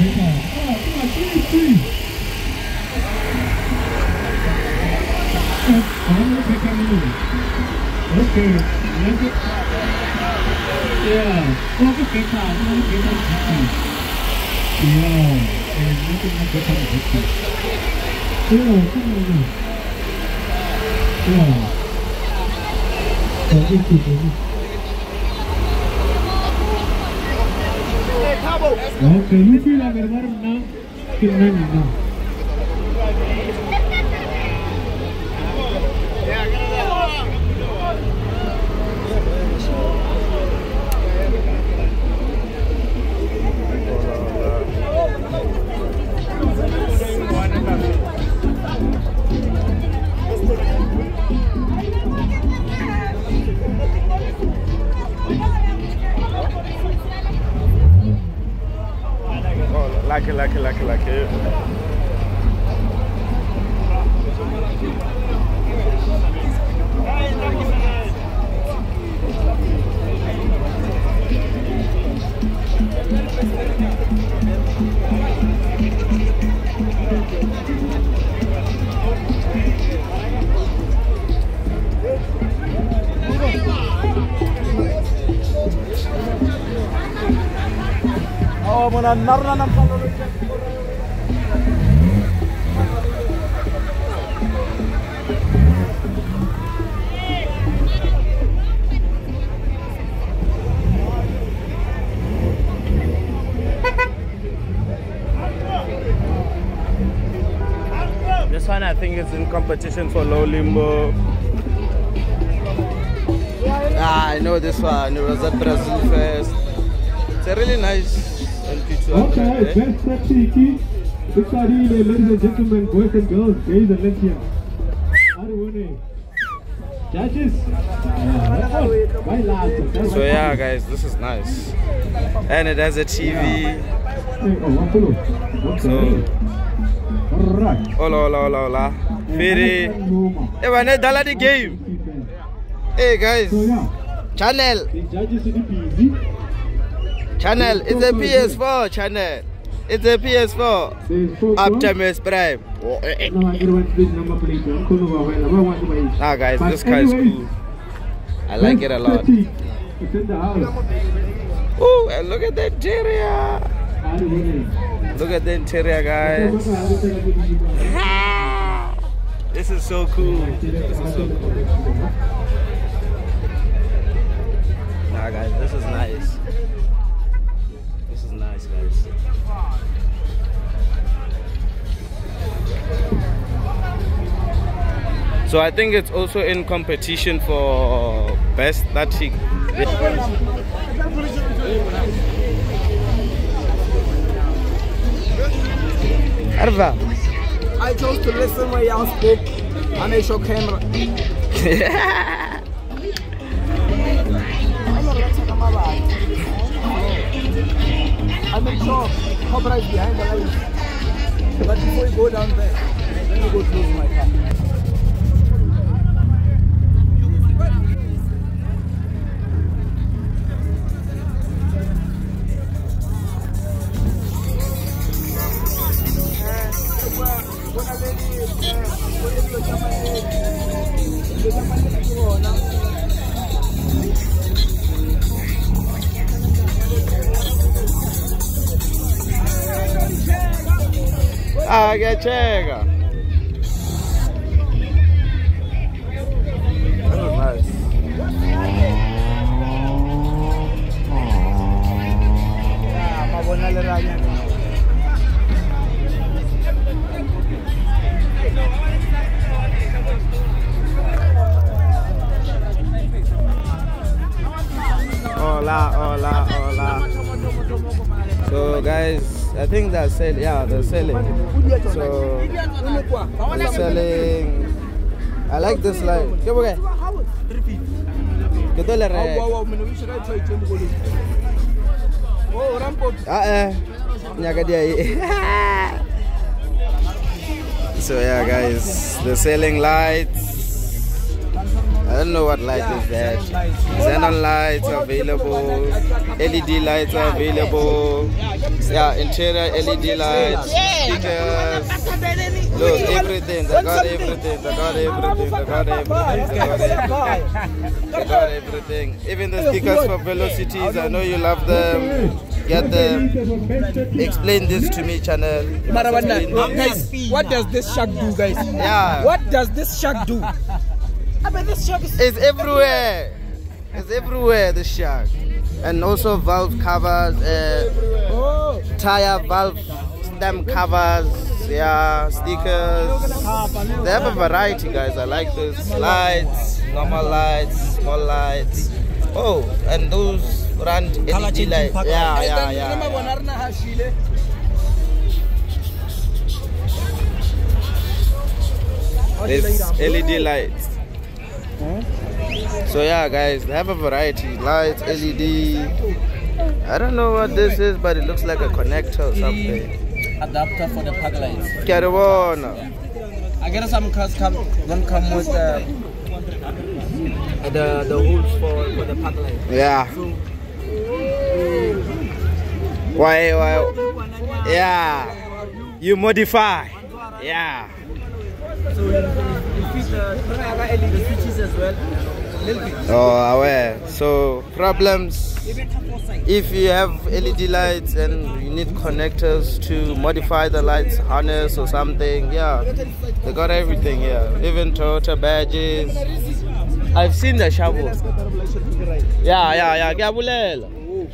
Eh, tu fais pas. Ah, tu vas three, three. up. I'm going to pick up a minute. Okay. Look at. Yeah. Oh, cái cái nào nó cái nó cái gì? Yeah. And look at my cái nào cái gì? Yeah, come on now. Yeah. Có cái gì đấy. Okay, Luffy la verdad no. Que. Lucky, lucky, lucky. Oh, muna naroon na ng competition for low limbo. Ah, I know this one. It was at Brazil Fest. It's a really nice LP200. Okay, eh? best praktiki. Victorine, ladies and gentlemen, boys and girls, gays and lesbians. Arune. Judges. Yeah, that's all. Why last? So yeah, guys, this is nice, and it has a TV. Hey, oh, one below. Okay. So- Alright. Hola, hola, hola, hola. Hey, man, the game. Hey guys, channel, the judges are busy. channel. It's a PS4 channel. It's a PS4. Optimus Prime. I this number plate. I don't know why. I don't want to buy it. Nah, guys, this car is cool. I like it a lot. Pratik, It's in the house. Oh, and look at the interior. Look at the interior, guys. This is so cool. This is so cool. Nah, guys, this is nice. This is nice, guys. So I think it's also in competition for best that she. Arva. I chose to listen when y'all spoke. I make sure camera. I make sure Cobra is behind the lines. But before you go down there, then you go close my car. Chega. Hola, hola, hola. So guys, I think they're selling. Yeah, they're selling. This light. ¿Qué porque? ¿Qué le re? wow, wow, mina wisho ka try tshemu goloi. Oh, rampo. Ah eh. Nyaka dia. So yeah, guys, they're selling lights. I don't know what light is that. Xenon lights are available. LED lights are available. Yeah, interior LED lights. Speakers. Look, everything. They got everything. They got everything. They got everything. They got everything. They got everything. Even the stickers for velocities. I know you love them. Get them. Explain this to me, channel. You must explain this. Guys, what does this shark do, guys? Yeah. What does this shark do? I mean, this shark is. It's everywhere. It's everywhere. The shark, and also valve covers, uh, Oh, tire valve stem covers, yeah, stickers. They have a variety, guys. I like this. Lights, normal lights, small lights. Oh, and those run LED lights. Yeah, yeah, yeah. There's LED lights. So yeah, guys, they have a variety. Lights, LED. I don't know what this is, but it looks like a connector or something. Adapter for the park lights. Caribona. I guess some cars come don't come with uh, the the holes for, for the park lights. Yeah. Why, why? Yeah. You modify. Yeah. So you, you fit the LED switches as well. Little bit. Oh, aware. So problems. If you have LED lights and you need connectors to modify the lights, harness or something, yeah, they got everything. Yeah, even Toyota badges. I've seen the shovel. Yeah, yeah, yeah. Kiabulela.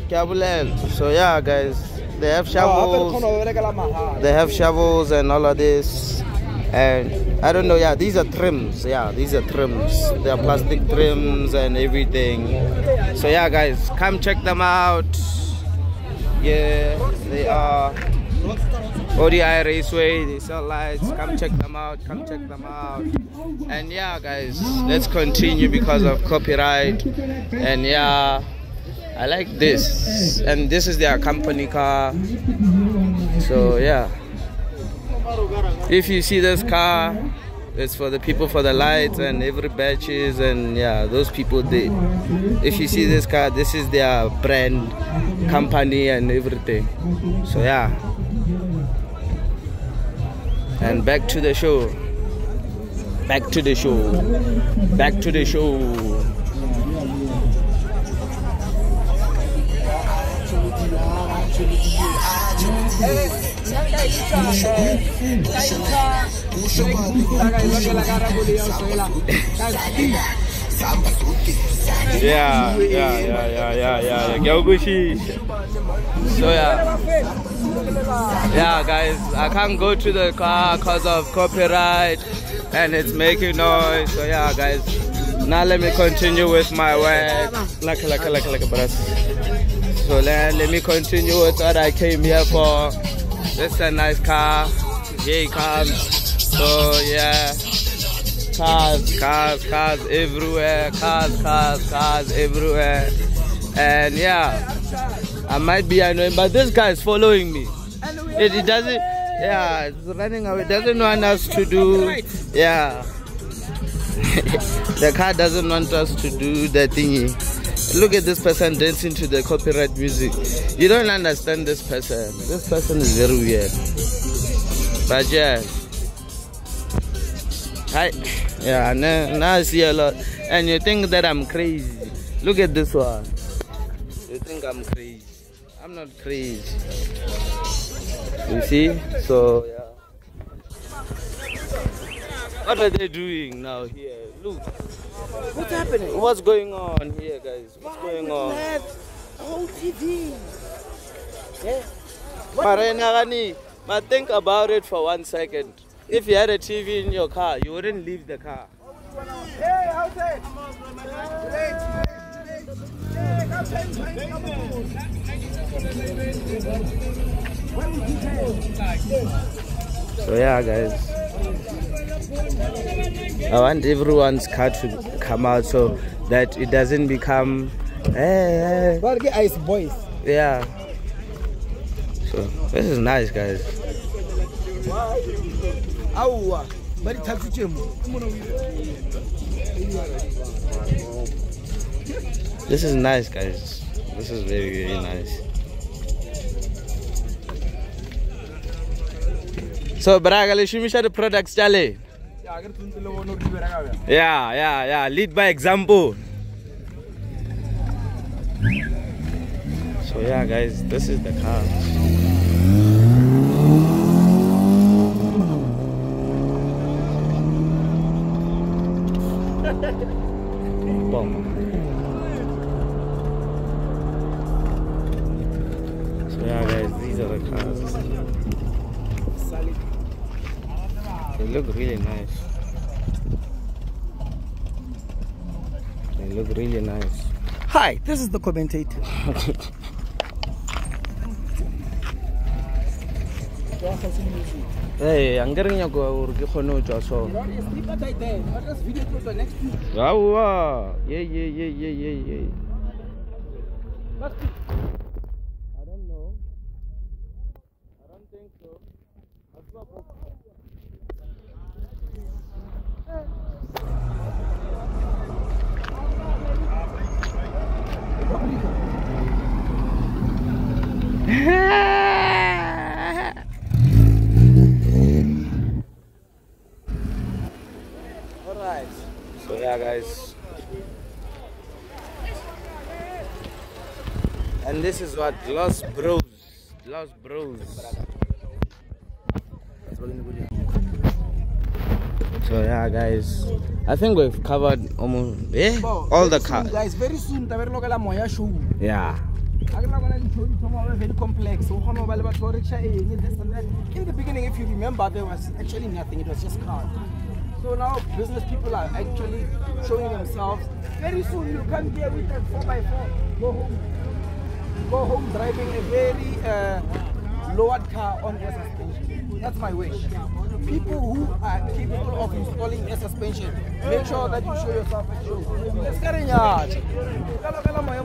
Kiabulela. So yeah, guys, they have shovels. They have shovels and all of this. And I don't know, yeah, these are trims. Yeah, these are trims. They are plastic trims and everything. So yeah, guys, come check them out. Yeah, they are ODI Raceway. They sell lights. Come check them out. Come check them out. And yeah, guys, let's continue because of copyright. And yeah, I like this. And this is their company car. So yeah. If you see this car, it's for the people for the lights and every batches and yeah, those people they if you see this car, this is their brand, company and everything. So yeah. And back to the show. Back to the show. Back to the show. Yeah, yeah, yeah, yeah, yeah, yeah. Gyaugushisha. So yeah. Yeah, guys, I can't go to the car because of copyright and it's making noise. So yeah, guys. Now let me continue with my work. Like, like, like, like, So let, let me continue with what I came here for. This is a nice car. He comes. So yeah. Cars, cars, cars everywhere. Cars, cars, cars everywhere. And yeah. I might be annoying, but this guy is following me. It, it doesn't yeah, it's running away. Doesn't want us to do yeah. the car doesn't want us to do the thingy. Look at this person dancing to the copyright music. You don't understand this person. This person is very weird. But yeah. Hi. Yeah, now, now I see a lot. And you think that I'm crazy. Look at this one. You think I'm crazy. I'm not crazy. You see? So, yeah. What are they doing now here? Look. What's happening? What's going on here, guys? What's going on? have a whole TV. Marina Gani, but think about it for one second. If you had a TV in your car, you wouldn't leave the car. Hey, outside. So yeah, guys. I want everyone's car to come out so that it doesn't become. Eh. Hey, Well, get ice boys. Yeah. So this is nice, guys. Awa. Bari takuce mu. This is nice, guys. This is very, very nice. Le bone gore di bereka bjang. yeah yeah yeah lead by example so yeah guys this is the car Boom. So yeah guys these are the cars they look really nice they look really nice Hi, this is the commentator. Hey, ang garing niya ko ur ki khono tswa so. Yawa. Ye ye ye ye ye ye. I don't know. I don't think so. Alright. So yeah guys. And this is what Los Bros. Los Bros. So yeah guys. I think we've covered almost eh, all the cars. Guys, very soon, ta be re moya show. Yeah. Ha ke na bona dintho di thoma go ba very complex. O kgona go ba le batho ba riksha eng, this and that. In the beginning, if you remember, there was actually nothing. It was just cars. So now business people are actually showing themselves. Very soon you come here with a 4x4. Go home. Go home driving a very uh, lowered car on suspension. That's my wish. People who are capable of installing a suspension, make sure that you show yourself at show. Let's get in yard. Kala kala moya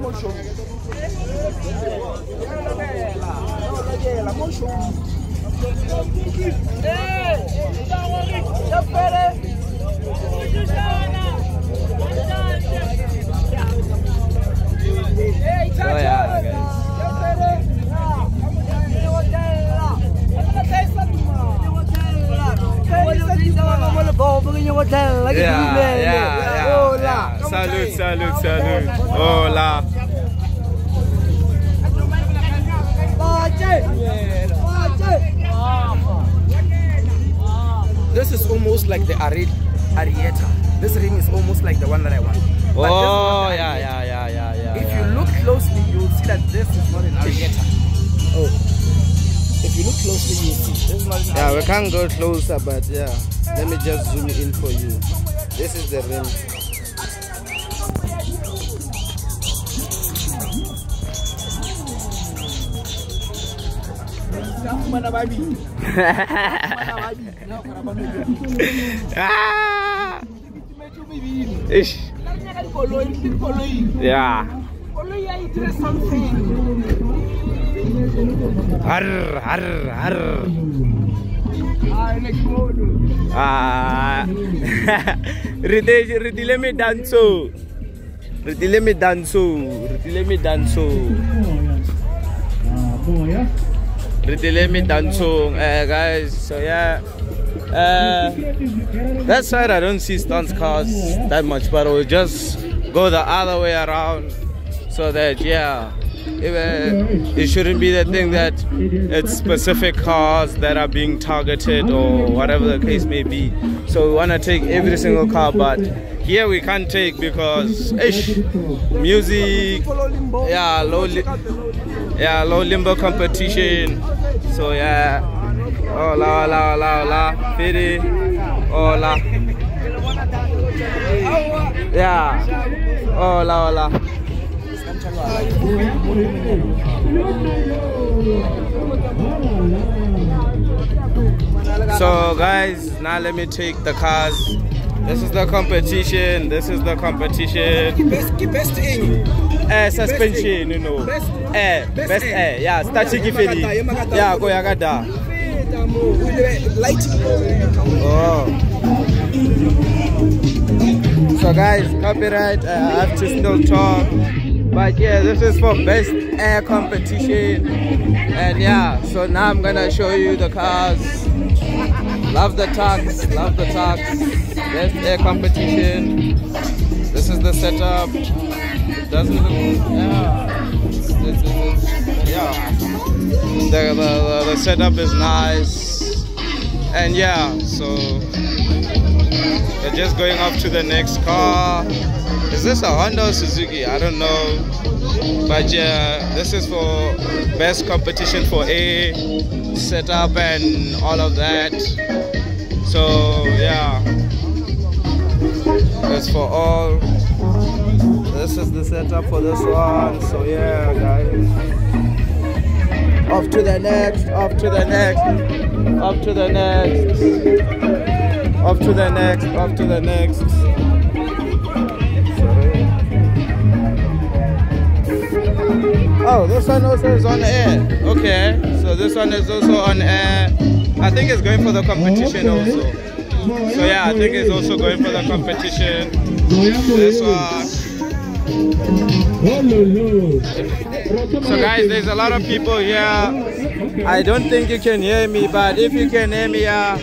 Yeah, yeah, yeah, yeah. Salute, salute, salute. Hola. This is almost like the Ari Arietta. This ring is almost like the one that I want. But this Oh yeah, yeah, yeah, yeah, yeah. If yeah. you look closely, you'll see that this is not an Arietta. Oh. If you look closely, you'll see this is not Yeah, we can't go closer, but yeah. Let me just zoom in for you. This is the rim. ah! Ish. Yeah. Har, har, har. Ah. Rite ritile mi danso. Ritile mi danso. Ritile mi danso. Ritile mi danso. Uh, guys, so yeah. Uh, that side I don't see stunts cars that much, but we'll just go the other way around so that yeah, Uh, it shouldn't be the thing that it's specific cars that are being targeted or whatever the case may be. So we want to take every single car, but here we can't take because ish, music, yeah, low, yeah, low limbo competition. So yeah, oh, hola, hola, hola, hola, Fidi, hola. Oh, yeah, oh, hola, hola. So guys, now let me take the cars. This is the competition. This is the competition. Best, best thing. Air suspension, you know. Best- Air, best air. Yeah, static ifeli. Yeah, go yagada. Lighting. Oh. So guys, copyright. uh, I have to still talk. But yeah, this is for best air competition. And yeah, so now I'm gonna show you the cars. Love the tax, love the tax. Best air competition. This is the setup. It doesn't look, yeah. Yeah. The, the, the setup is nice. And yeah, so we're just going off to the next car. Is this a Honda or Suzuki? I don't know. But yeah, this is for best competition for A setup and all of that. So yeah, that's for all. This is the setup for this one. So yeah, guys. Off to the next, off to the next, off to the next, off to the next, up to the next. Oh, this one also is on air. Okay, so this one is also on air. I think it's going for the competition also. So yeah, I think it's also going for the competition. This one. So guys, there's a lot of people here. I don't think you can hear me, but if you can hear me, yeah,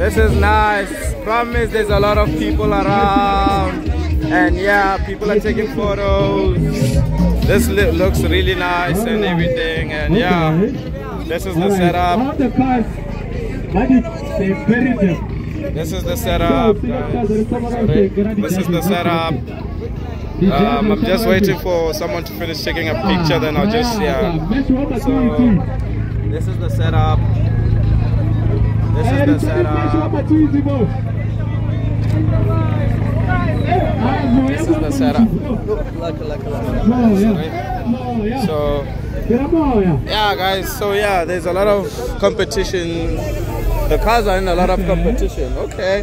this is nice. Problem is there's a lot of people around, and yeah, people are taking photos. This looks really nice and everything, and yeah, this is the setup. the cars, but it's they buried them. This is the setup. guys. This is the setup. Um, I'm just waiting for someone to finish taking a picture, then I'll just yeah. So this is the setup. This is the setup. This is the setup. So yeah, guys. So yeah, there's a lot of competition. The cars are in a lot of competition. Okay.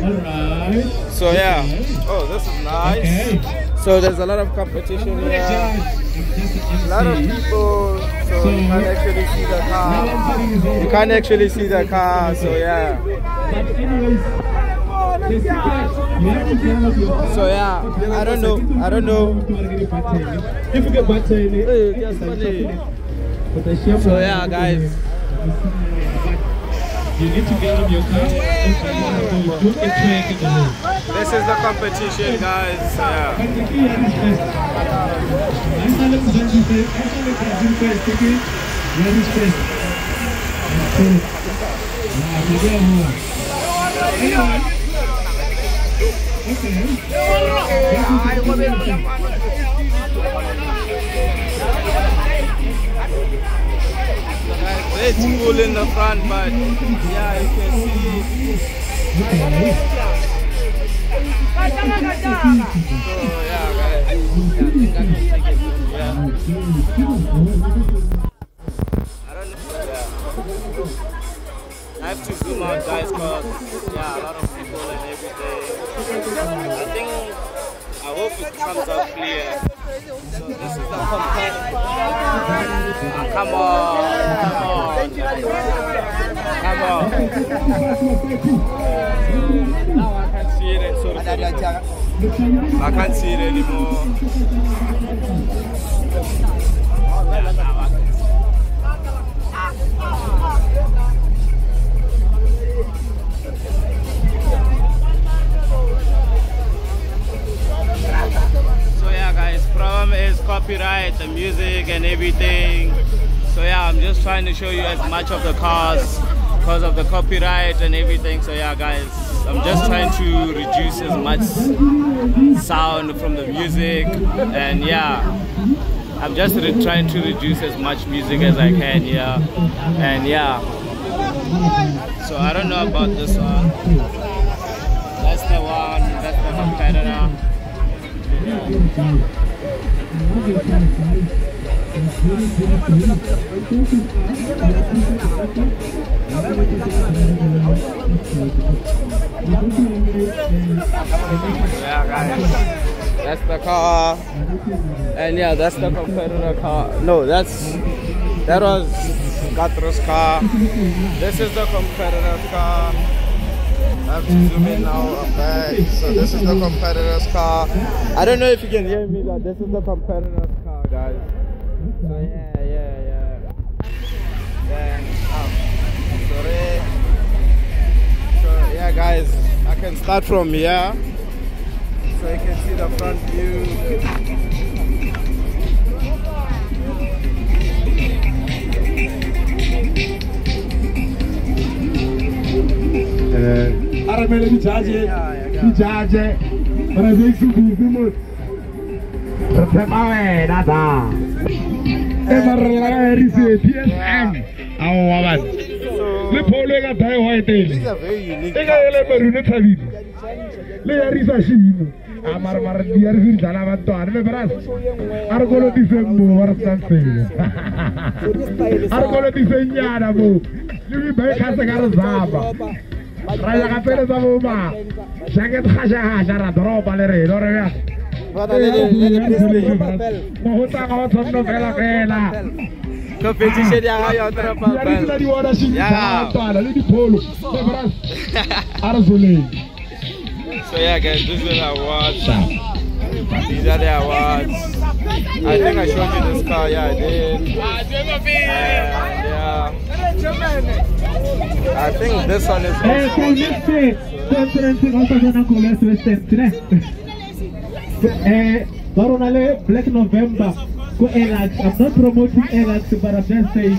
So yeah. Oh, this is nice. So there's a lot of competition here. A lot of people. So you can't actually see the car. You can't actually see the car. So yeah. So yeah, I don't know. I don't know. If you get eh? butter in it, Hey, guess what it- So yeah, guys. you need to get on your car and don't track in the road. This is the competition, guys. Yeah. It's cool in the front, but yeah, you can see. I can have to zoom out, guys, cause yeah, a lot of people and everything. I think I hope it comes out clear. This is the. Ah, come on, come on, come on. Now I can't see it. I can't see it anymore. So yeah guys, problem is copyright, the music and everything. So yeah, I'm just trying to show you as much of the cars because of the copyright and everything. So yeah guys, I'm just trying to reduce as much sound from the music and yeah. I'm just trying to reduce as much music as I can here. And yeah. So I don't know about this one. That's the one, that's the competitor. Yeah, guys. That's the car. And yeah, that's the competitor car. No, that's that was Gatro's car. This is the competitor's car. I have to zoom in now. I'm back. So this is the competitor's car. I don't know if you can hear me, but this is the competitor's car, guys. So yeah, yeah, yeah, guys, I can start from here. So you can see the front view. aramele dijaje dijaje re be sukufi mo re tshepa wena da e marelarise psm aowa bane le pholo e ka thae go etele These are very unique. e ka ele merune thabile le yarisa shimo a mare mare diarisi di tlala bantwana le bras a re kolotiseng mo ba re stansele a re kolotiseng nyana mo le bibaekase ka re zapa ra ya ka pele tsa boma jaket kgašakgaša ra doropa le reno re bja But a little, little business. mo go tsaga wa tshwanno fela fela Competition ya ga yo triple diarisi la bell. di bona Yeah. shintšana le dipholo le bras a re soleng So yeah, guys, this is awards. These are the awards. I think I showed you this car. Yeah, I did. And, yeah. I think this one is Eh, also. salute conference ngata zona ko le Western ne. Eh, barona le Black November ko Elax. I'm not promoting Elax but I'm just saying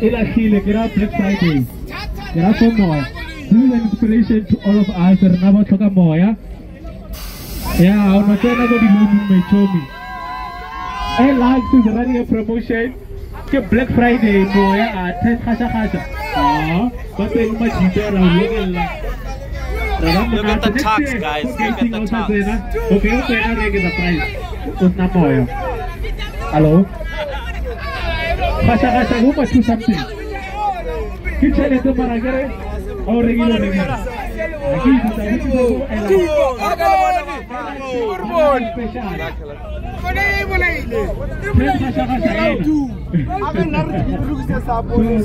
Elaxile kira Black Friday. Kira for moya. This is an inspiration to all of us. Re na ba tlhoka moya. Yeah, ona tsena go loan me chomi. Elax is running a promotion. Ke Black Friday moya a 10 khasha khasha. Ah, ma jita ra o lekella. Look at the tax, guys. Look at the tax. Okay, okay, now they get the price. What's not more? Hello? Kasha kasha, who must do something? Kitchen is the maragere. Or regular regular. Aquí está, aquí está.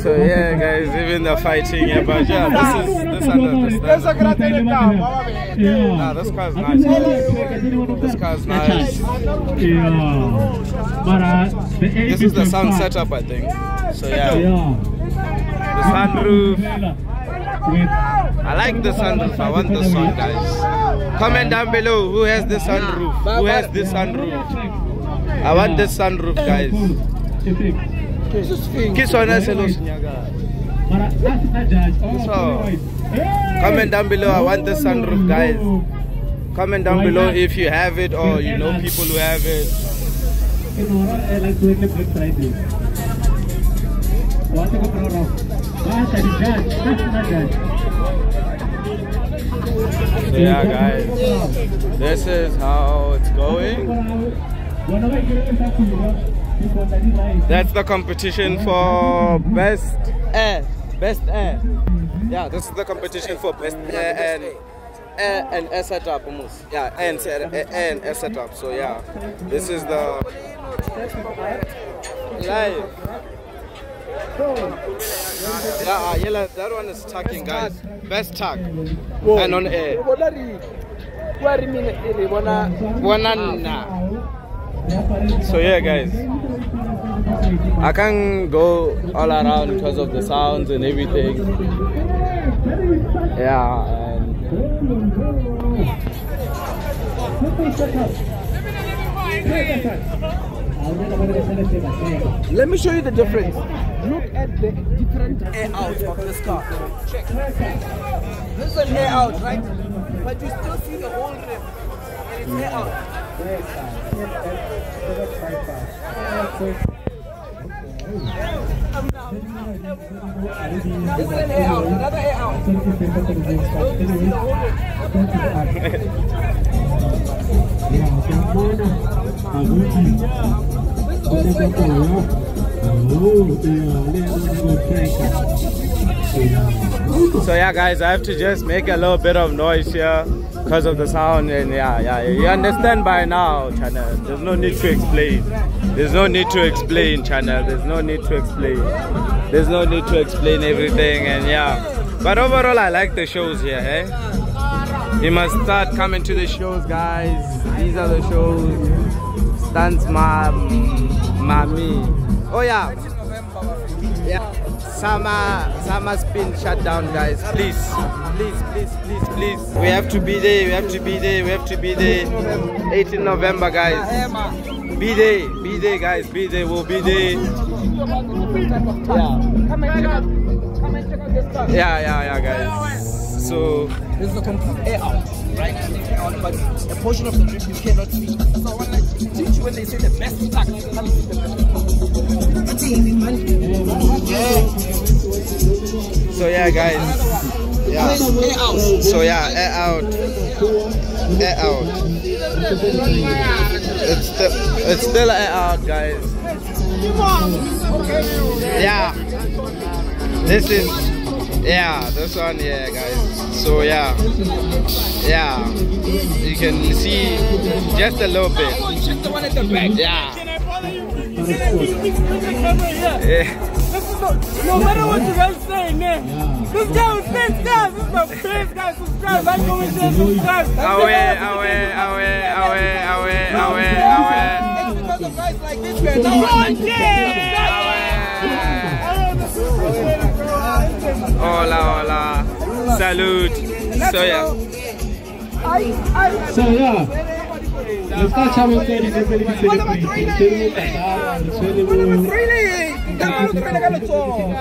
So yeah, guys, even the fighting. Yeah, but yeah, this is this understand. Nah, this car's nice. This car's nice. Yeah. This is the sound setup, I think. So yeah, Yeah. the sunroof. I like the sunroof. I want the one, guys. Comment down below who has the sunroof. Who has this sunroof? I want the sunroof, guys. Kiss. So, Comment down below. I want the sunroof, guys. Comment down below if you have it or you know people who have it. So yeah, guys, this is how it's going. That's the competition for best air. Best air. Yeah, this is the competition for best air and air and air setup almost. Yeah, and, and air setup. So yeah, this is the live. Yeah, uh, yeah, that one is tucking, guys. Best tuck and on air. So yeah, guys. I can't go all around because of the sounds and everything. Yeah, and Let me show you the difference. Look at the different air out of this car. Check. This is an air out, right? But you still see the whole rim. And it's air out. This is air out, another air out. so yeah, guys, I have to just make a little bit of noise here because of the sound. And yeah, yeah, you understand by now, channel. There's no need to explain. There's no need to explain, channel. There's no need to explain. There's no need to explain everything. And yeah, but overall, I like the shows here. Eh? Hey, you must start coming to the shows, guys. These are the shows. Stunts, mom, mommy. Oh yeah. Yeah. summer summer spin shut down, guys. Please, please, please, please, please. We have to be there. We have to be there. We have to be there. 18 November, guys. Be there. Be there, guys. Be there. We'll be there. yeah Yeah, yeah, yeah, guys. So is a complete air out, right? But a portion of the drip you cannot see. So I want to teach you when they say the best tack. Come see the best. So yeah, guys. Yeah. So yeah, air out. Air out. It's still it's still air out, guys. Yeah. This is yeah, this one yeah guys. So yeah. Yeah. You can see just a little bit. Check the one at the back. Yeah. yeah. No matter what you guys say, man. This guy was best guy. This is my best guy. Subscribe. Like, comment, share, subscribe. Away, away, away, away, away, away, away. It's because of guys like this, man. Now, catch up with the celebrity celebrity. Celebrity. Really? Down, really got a song.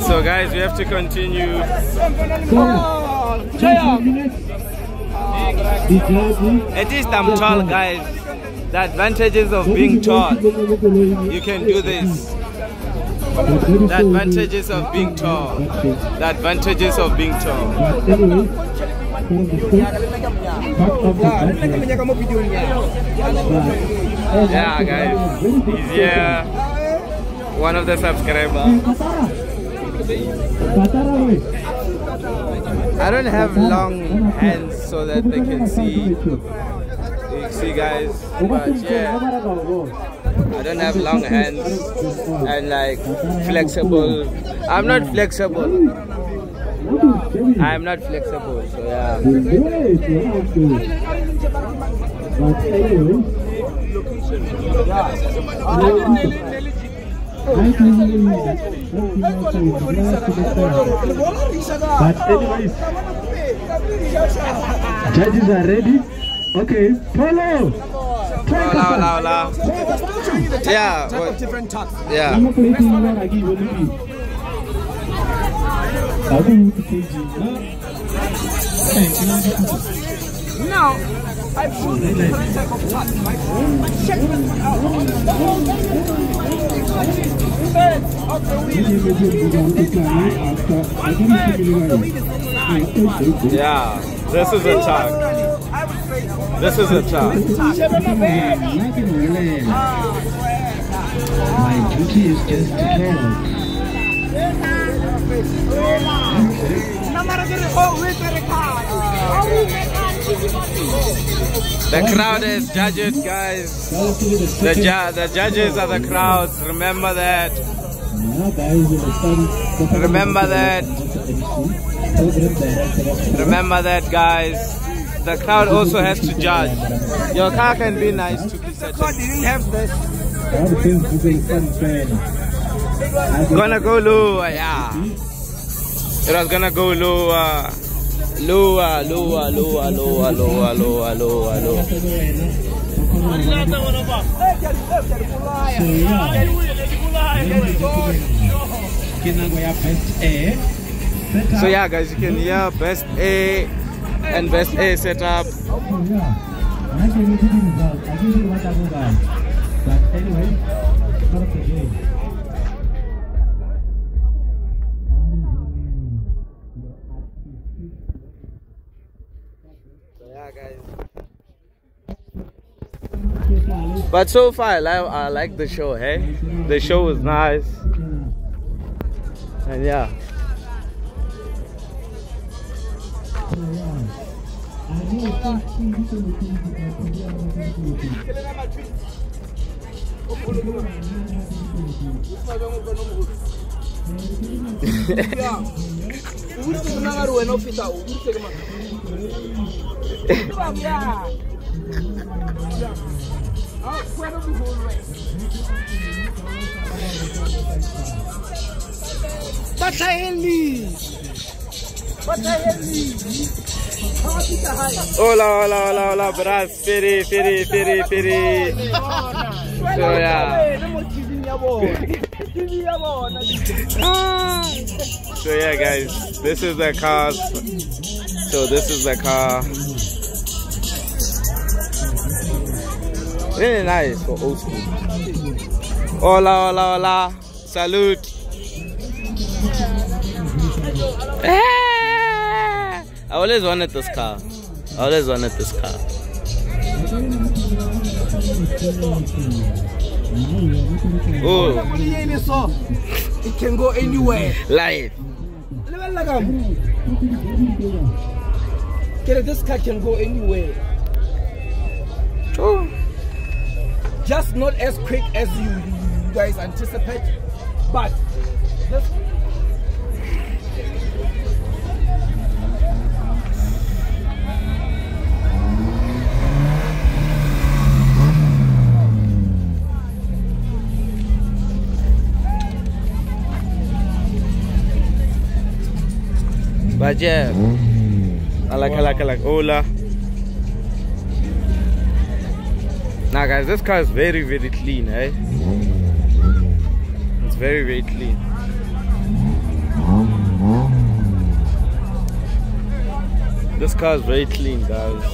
So guys, we have to continue. At least I'm tall, guys. The advantages of being tall. You can do this. The advantages of being tall. The advantages of being tall. Yeah, guys. He's here. One of the subscribers. I don't have long hands so that they can see. See, guys. But yeah, I don't have long hands and like flexible. I'm not flexible. I'm not flexible. So yeah. Judges are ready. Okay, Polo. Hola, hola, hola. Yeah, Type what- of different talks. yeah. I'm not going to lagi boleh Aku untuk KG. Eh, kenapa? Now, I've shown you different type of talks, right? Check this one out. Ini betul bukan untuk kami. After, aku mesti pilih Yeah. This is a talk. I would say This is a really. My duty is just to talk. The crowd is judges, guys. The, ju- the judges are the crowds. Remember that. Remember that. Remember that, guys. The crowd also has to judge. Your car can be nice to be God certain. didn't have this. Gonna go lower, yeah. It was gonna go lower. Lower, lower, lower, lower, lower, lower, lower, lower. So yeah, guys, you can hear best A and best A setup. Guys. But so far, I like, I like the show, hey? The show was nice. And yeah. uri kunanga ri wena u fita uri teke ma batlhaelise Hola, hola, hola, hola, bras. Firi, firi, firi, firi. So yeah. So yeah, guys, this is the car. So this is the car. Really nice for old school. Hola, hola, hola. Salute. I always wanted this car. I always wanted this car. Oh, it can go anywhere Get this car can go anywhere Oh. just not as quick as you, you guys anticipate but this But yeah, I like, I like, I like. Hola. Now, guys, this car is very, very clean, eh? It's very, very clean. This car is very clean, guys.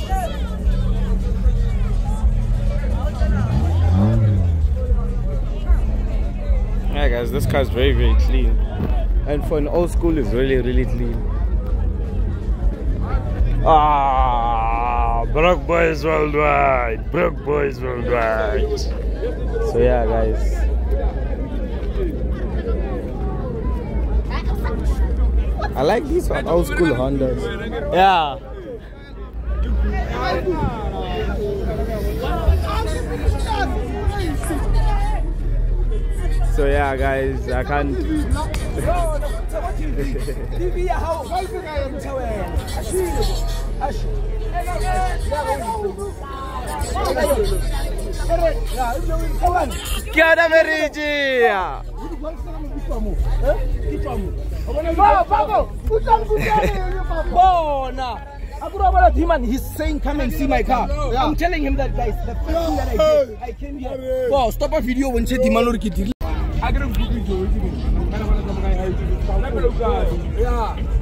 Yeah, guys, this car is very, very clean. And for an old school, it's really, really clean. Ah, Brock Boys Worldwide. Brock Boys Worldwide. So yeah, guys. I like these one, old school Hondas. Yeah. So yeah, guys, I can't. TV ya hao walifika ya mtawe ashiri ashi Kia ora Merigi! bona Akurabala Dhiman, he's saying, come and see my car. I'm telling him that, guys, the first thing that I did, I came here. Wow, stop a video when Chet Dhiman or Kitty. Yeah. Yeah.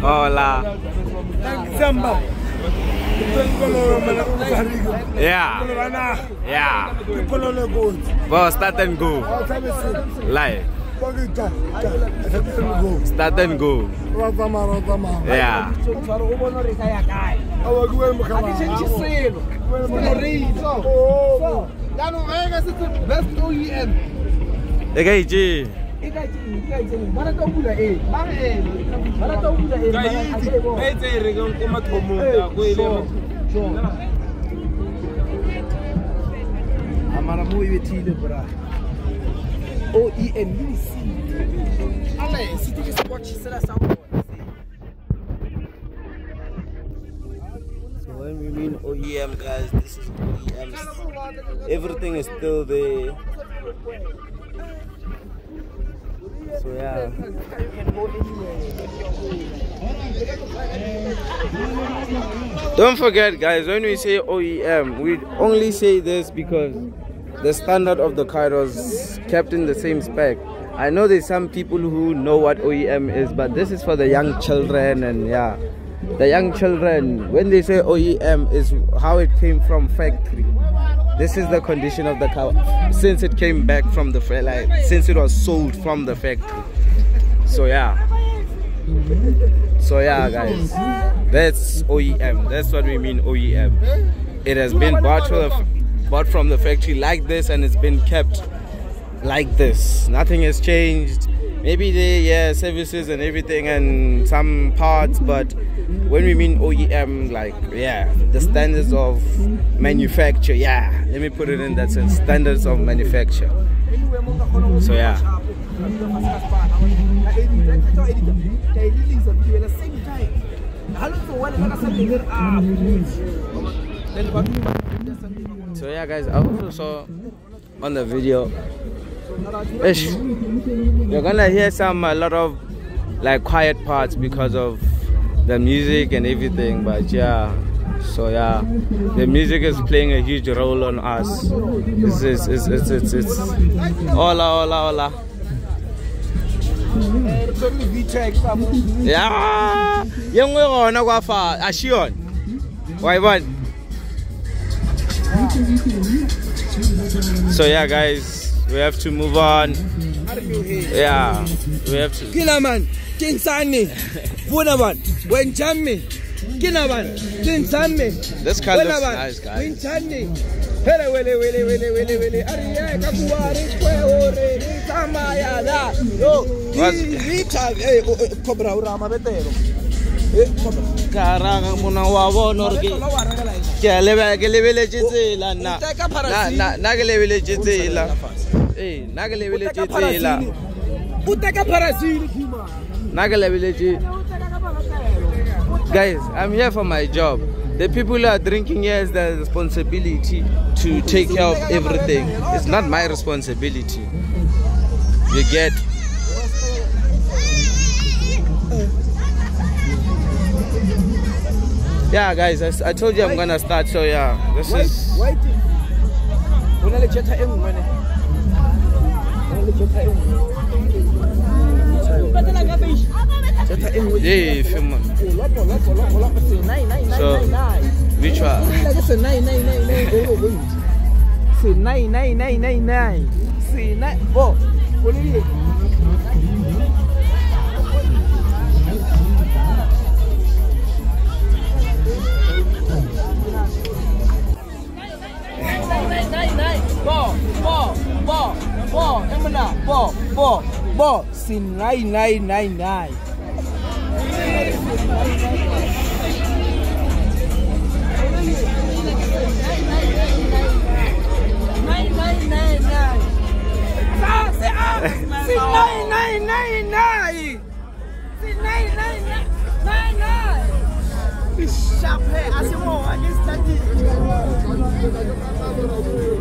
Hola. Yeah. Yeah. Well, start and go. Live. Start and go. Yeah. Sa. So when we mean OEM, guys, this is OEM. Everything is still there. So yeah. Don't forget, guys, when we say OEM, we only say this because the standard of the car was kept in the same spec. I know there's some people who know what OEM is, but this is for the young children and yeah. The young children, when they say OEM, is how it came from factory. This is the condition of the car since it came back from the like since it was sold from the factory. So yeah. So yeah, guys, that's OEM. That's what we mean OEM. It has been bought the, bought from the factory like this, and it's been kept like this. Nothing has changed. Maybe the yeah services and everything and some parts, but when we mean OEM, like yeah, the standards of manufacture. Yeah, let me put it in that sense. Standards of manufacture. So yeah. So yeah, guys, I also saw on the video. Ish, you're gonna hear some a lot of like quiet parts because of the music and everything. But yeah, so yeah, the music is playing a huge role on us. It's it's it's it's it's, it's hola hola hola. Yeah, yung gona kwa fa ashion. Why one? So yeah, guys, we have to move on. Yeah, we have to. Kila man, King Sani, Bunaban, Wenchami, Kinaban, King Sami, This car looks nice, guys. Winchani. Hele wele wele wele wele wele ariye kakuwari kwe ore ni sama ya da yo What's- vita eh o- o- cobra urama betero cobra Karanga muna wa bona re ke lo wa ragala ina ke a lebe ke lebeletse tsela nna Uteka Na- na na ke lebeletse tsela. Eh nna ke lebeletse tsela. uteka parasini kima nna ke lebeletse guys i'm here for my job. The people who are drinking here is their responsibility to take care of everything. It's not my responsibility. You get yeah guys I told you i'm gonna start so yeah this wait is wait una le cheta engwe ne una le cheta engwe cheta engwe yeah film So- nai nai which one Like it's a nine, nine, nine, nine. Wait. C'est nine, nine, nine, nine, nine. C'est nine. Oh, Olivier. Bo, bo, bo, bo, emana, bo, bo, bo, c'est nine, nine, nine, nine. Nine, nine, nine, nine. Ah, c'est ah, c'est nine, nine, nine, nine. C'est nine, nine, nine, nine,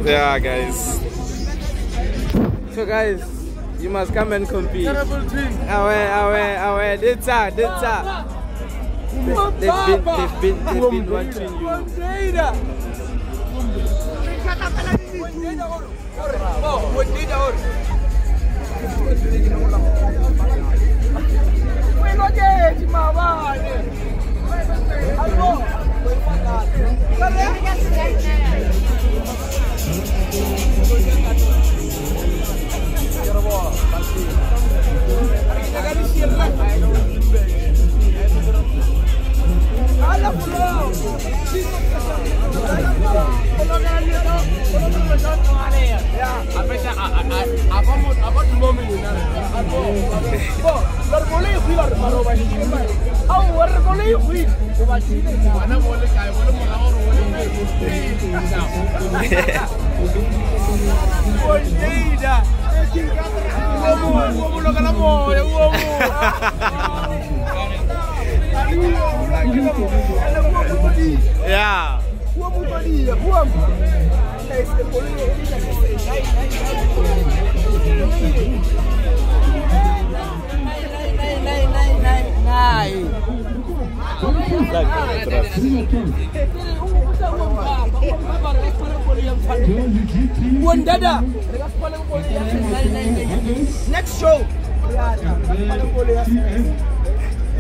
Yeah, guys. So, guys, you must come and compete. Terrible thing. Awe, awe, awe, dita, dita. They've been, they've been, they've been watching you. Quero bola, tá cadê Tem que chegar no estilo, né? Vamos, vamos, yeah. Next show.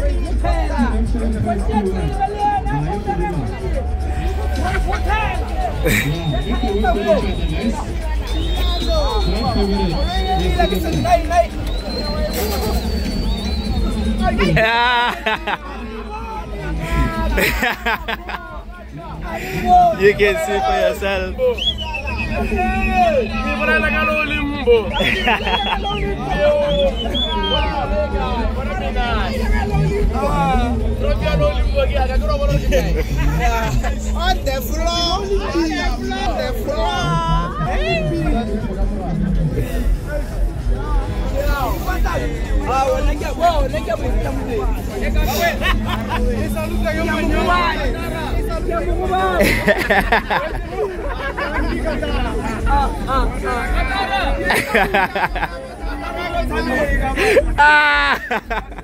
you can see for yourself. On the floor. On the floor. Ah,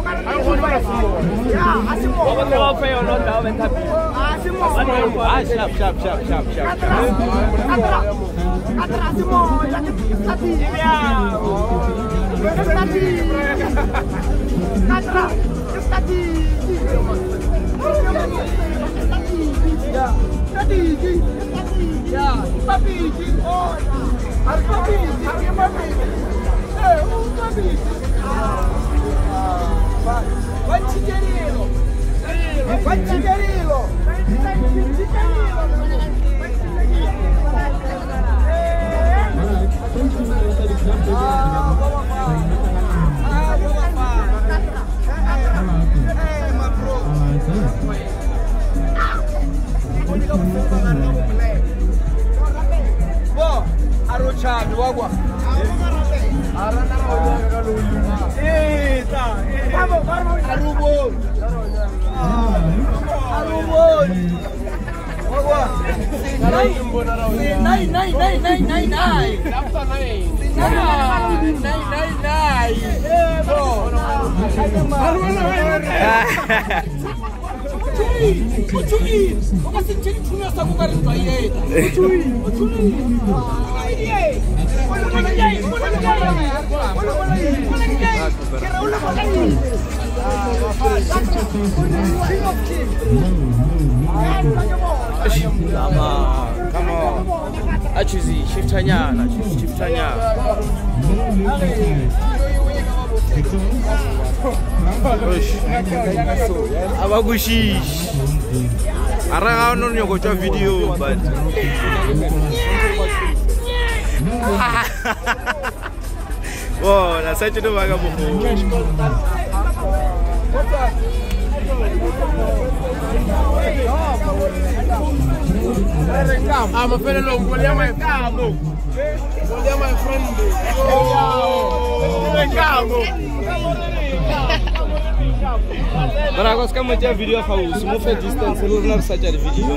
What was the offer you not down and happy? Ah, sharp, sharp, sharp, sharp, sharp. Atrás, Simon, ya que tadi. Iya. Tadi. Atrás, tadi. Ya. Tadi, tadi. Ya, papi. Oh. Harus papi, harus Ah. Panchiterilo! Panchiterilo! Ah, vamos lá. Ah, Boa, lá. É, mas arrochado, água. uchuini wakasitiri tuna sako kari mvaiyeta uchuini uchuini ama kama achizi shiftanyana shiftanyana avakushishi harakaanonyokotsva video but Wow, na sacho do baga mo. I'm a fellow long, William, my cabo. William, my friend. Oh, cabo. Mara ko ska mo cha video ga o mo fe distance le rena re sa cha video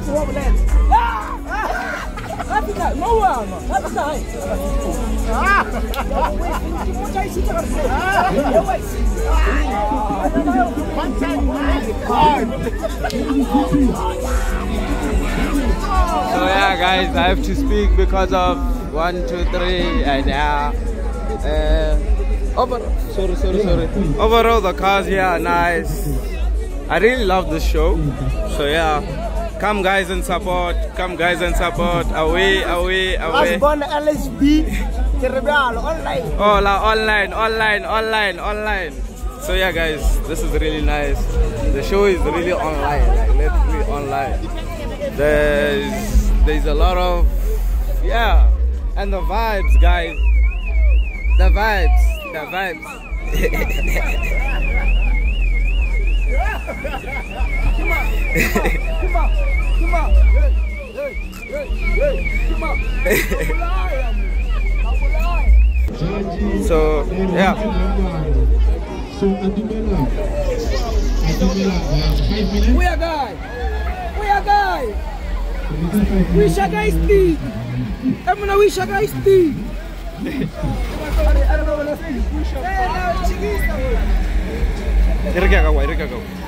So guys, now So yeah, guys, I have to speak because of one, two, three, and yeah. Uh, over, sorry, sorry, sorry. Overall, the cars here are nice. I really love this show. So yeah, come guys and support. Come guys and support. Away, away, away. Asbon LSB Cerebral online. Oh, la online, online, online, online. So yeah, guys, this is really nice. The show is really online, like literally online. There's there's a lot of yeah, and the vibes, guys. The vibes, the vibes. So yeah. So Adumela. Adumela, five minutes. We are guy. We are guy. We shall guys tea. I'm gonna wish a guys tea. Irga kau, irga kau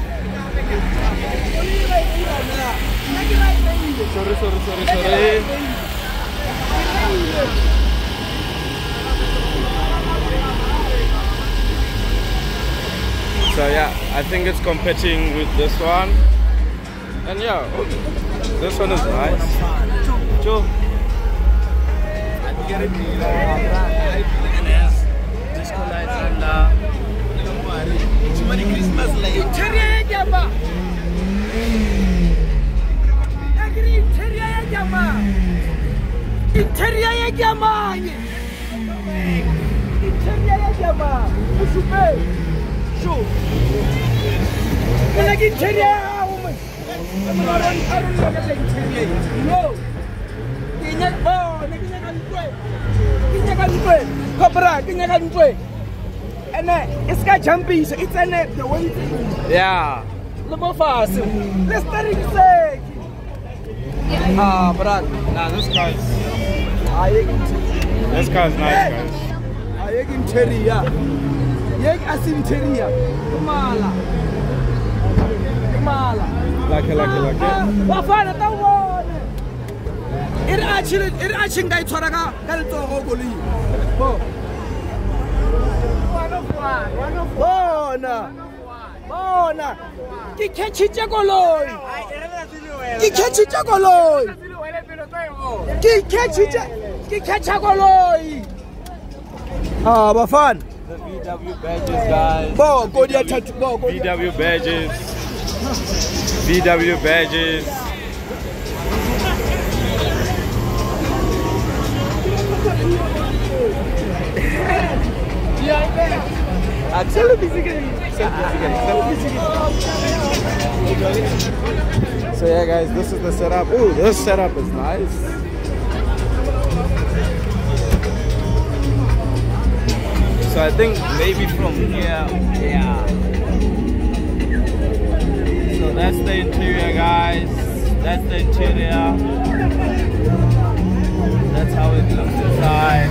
so yeah i think it's competing with this one. And yeah this one is nice. Joe. Disco lights and uh, uh, jamaa. Agri interior ya jamaa. Interior ya ya jamaa. Ushupe. Shu. Kala interior ya woman. Interior. No. Kinya oh, ne kinya kan tue. Kinya. Kobra, kinya kan tue. Ene, iska jumpisha, it's ene the way it's yeah. Look fast. Let's start it say. Ah, brad. Nah, this guy's Ayek this guy's nice, guys. ayek interior. Yek as interior. Kumala. Kumala. Lucky, lucky, lucky. Bafana tawona. Ir actually ir actually ngai tshwara ka ka letsogo koloi. Bo. Bona. Bona. Ke catchitse koloi. Ke catchitse koloi. Ke catchitse ke catcha koloi. Ah, bafana. The VW badges, guys. Bo, go dia thathu. Bo, go dia. VW badges. VW badges. Actually, basically. So yeah, guys, this is the setup. Ooh, this setup is nice. So I think maybe from here, yeah. So that's the interior, guys. That's the interior. That's how it looks inside.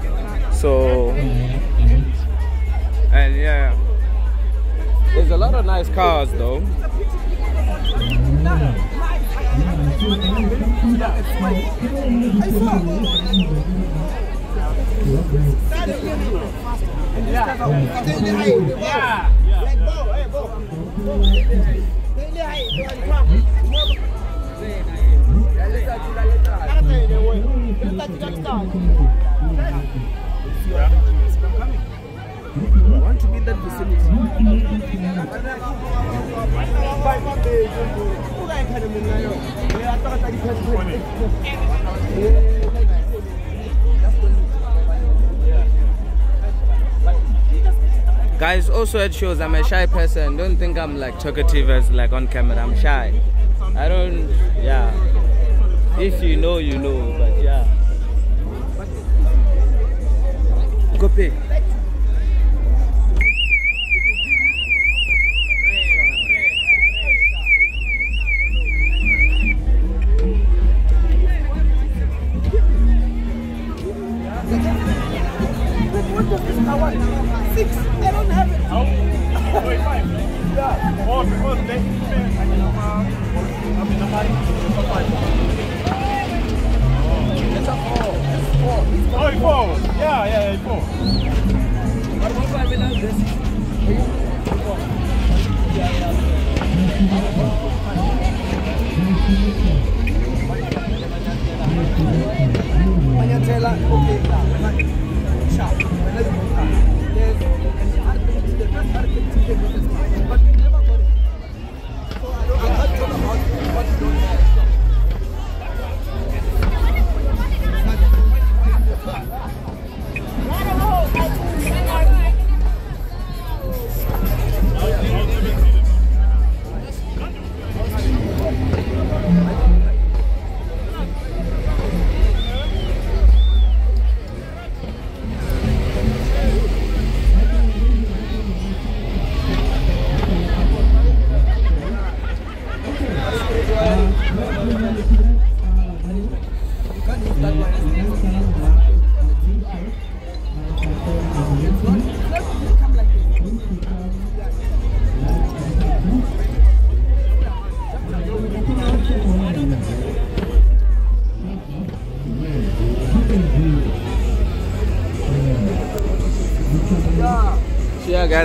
also shows I'm a shy person. Don't think I'm like talkative as like on camera. I'm shy. I don't, yeah. If you know, you know, but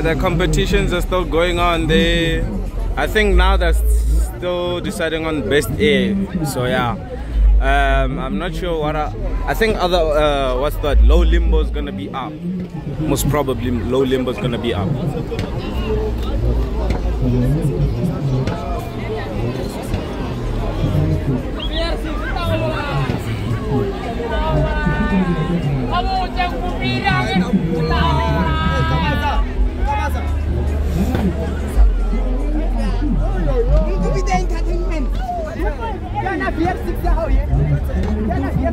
the competitions are still going on. They, I think now they're still deciding on best A. So yeah, um, I'm not sure what. I, I think other uh, what's that? Low limbo is gonna be up. Most probably, low limbo is gonna be up.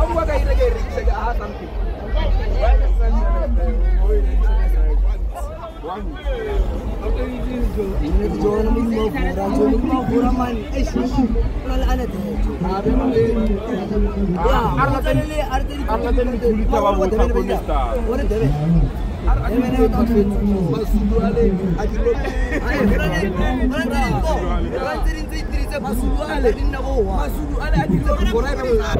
an waga yi rage rikice ga a hasan Ar se masuale masuale a dire gore ka mla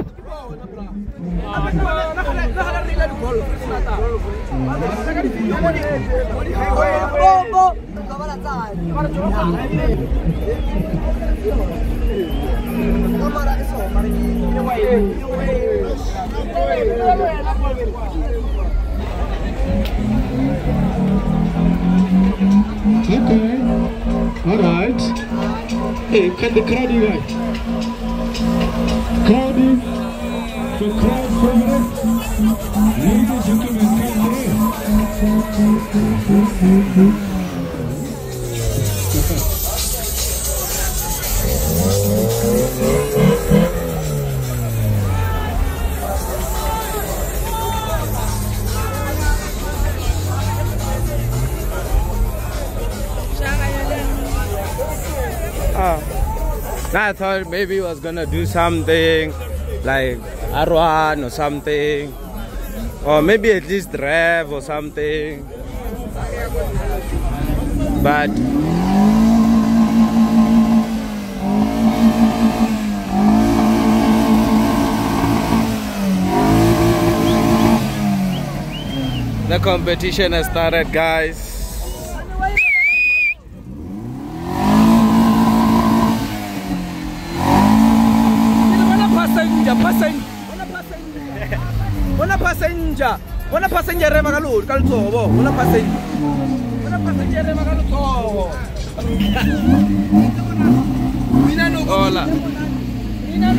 Okay. Hey, can the crowd be right? Crowdy, the crowd favorite. Ladies and gentlemen, come through. Thought maybe he was gonna do something like R1 or something, or maybe at least rev or something. But the competition has started, guys. Rema ka lori ka letsogo. Bona passenger. Bona passenger rema ka letsogo. Mina no. Hola. Mina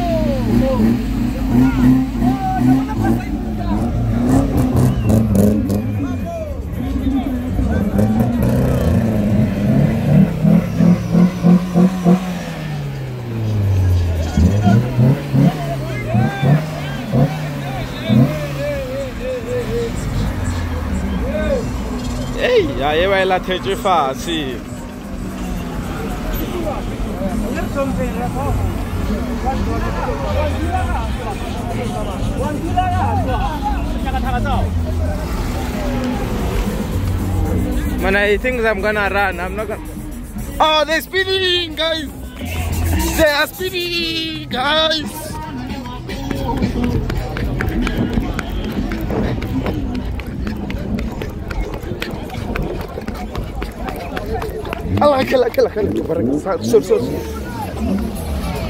Man, I think I'm gonna run. I'm not gonna. Oh, they're speeding, guys! They are speeding, guys!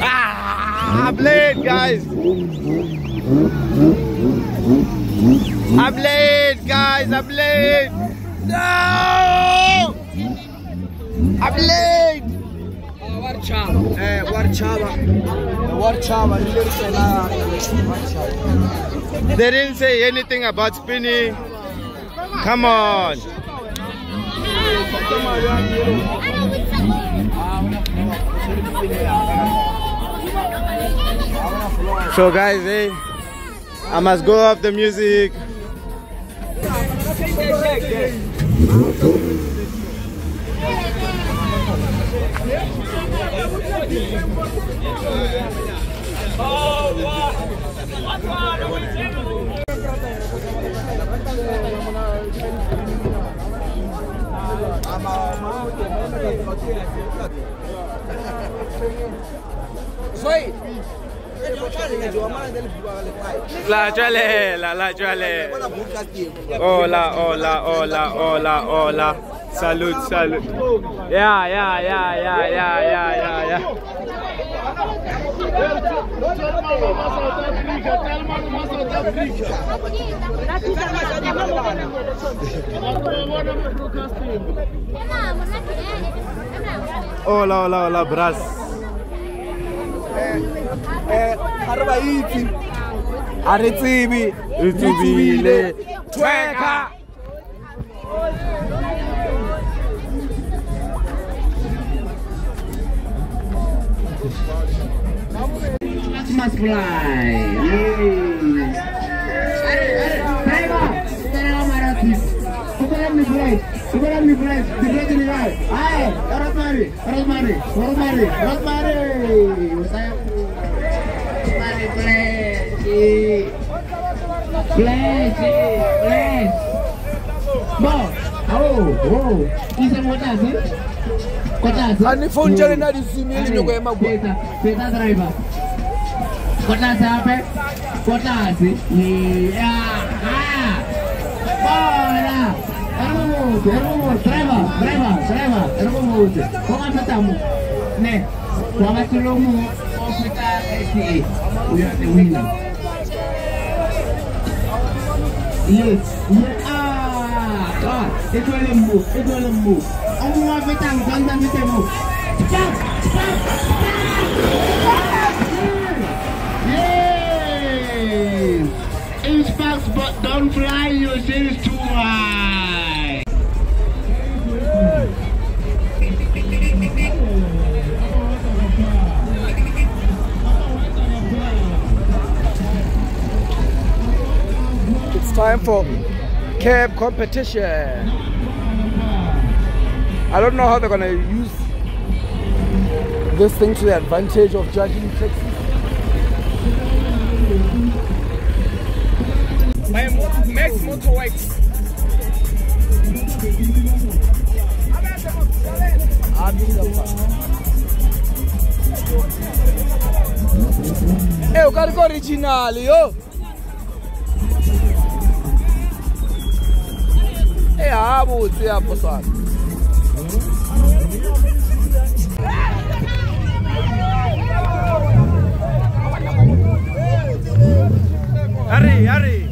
Ah, I'm late, guys. I'm late, guys. I'm late. No! I'm late. Eh. They didn't say anything about spinning. Come on. So guys, hey, I must go off the music. Soy. La chualela, la chualela. Hola, hola, hola, hola, hola. Salud, salud. Yeah, yeah, yeah, yeah, yeah, yeah, yeah, yeah. Hola, hola, hola, bras. Eh, ha re ba itse. Ha re tsebe. Re tsebile. Tweka. Must fly. Driver, driver Marathi. Open the plate. Open the plate. The plate in the right. Aye. Rosemary. Rosemary. Rosemary. Rosemary. Saya. Rosemary plate. Plate. Plate. Bo. Oh. Oh. Isa kotasi. Kotasi. Ani phone tshele na disimi le nyoko ya magwa. Peta. Peta driver. Ko tlase gape ko tlase ya bona. E re mo botse e re mo botse driver driver driver. E re mo botse go ga feta mo ne wa ba selo mo o feta ata we are the winner. Yes. Ah ah e tloele mo e tloele It's fast, but don't fly too high. It's time for cab competition. I don't know how they're gonna use this thing to the advantage of judging taxis. Max Motorworks. Eh, o ka re ke original yo. Eh, ha botse ya poswana. Hurry, Harry, Harry.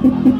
Yes.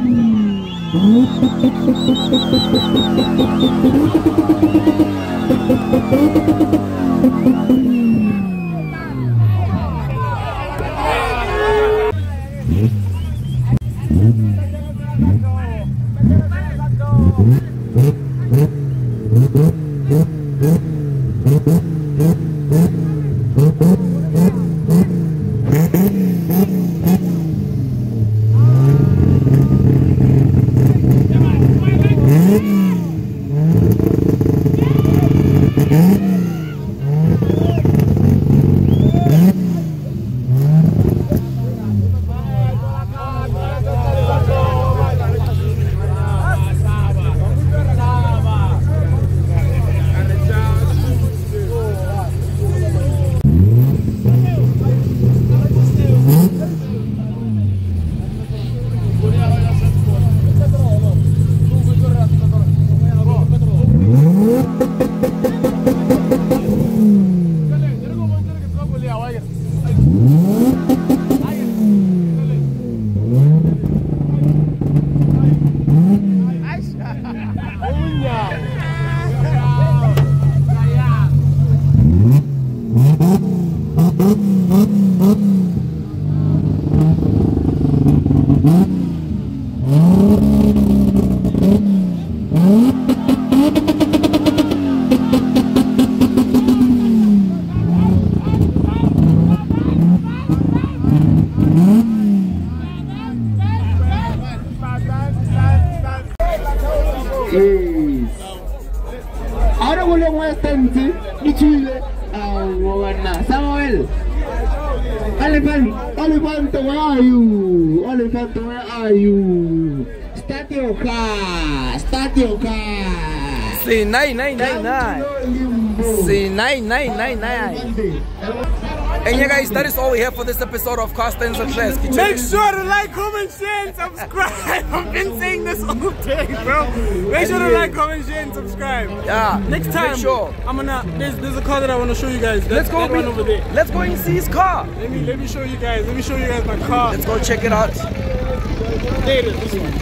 Nine nine nine nine. Say nine nine nine nine. And yeah, guys, that is all we have for this episode of Cars Stance and Class. Make sure to like, comment, share, and subscribe. I've been saying this all day, bro. Make sure to like, comment, share, and subscribe. Yeah. Next time, Make sure. I'm gonna. There's, there's a car that I want to show you guys. That's Let's go that one over there. Let's go and see his car. Let me let me show you guys. Let me show you guys my car. Let's go check it out. There it is. This one.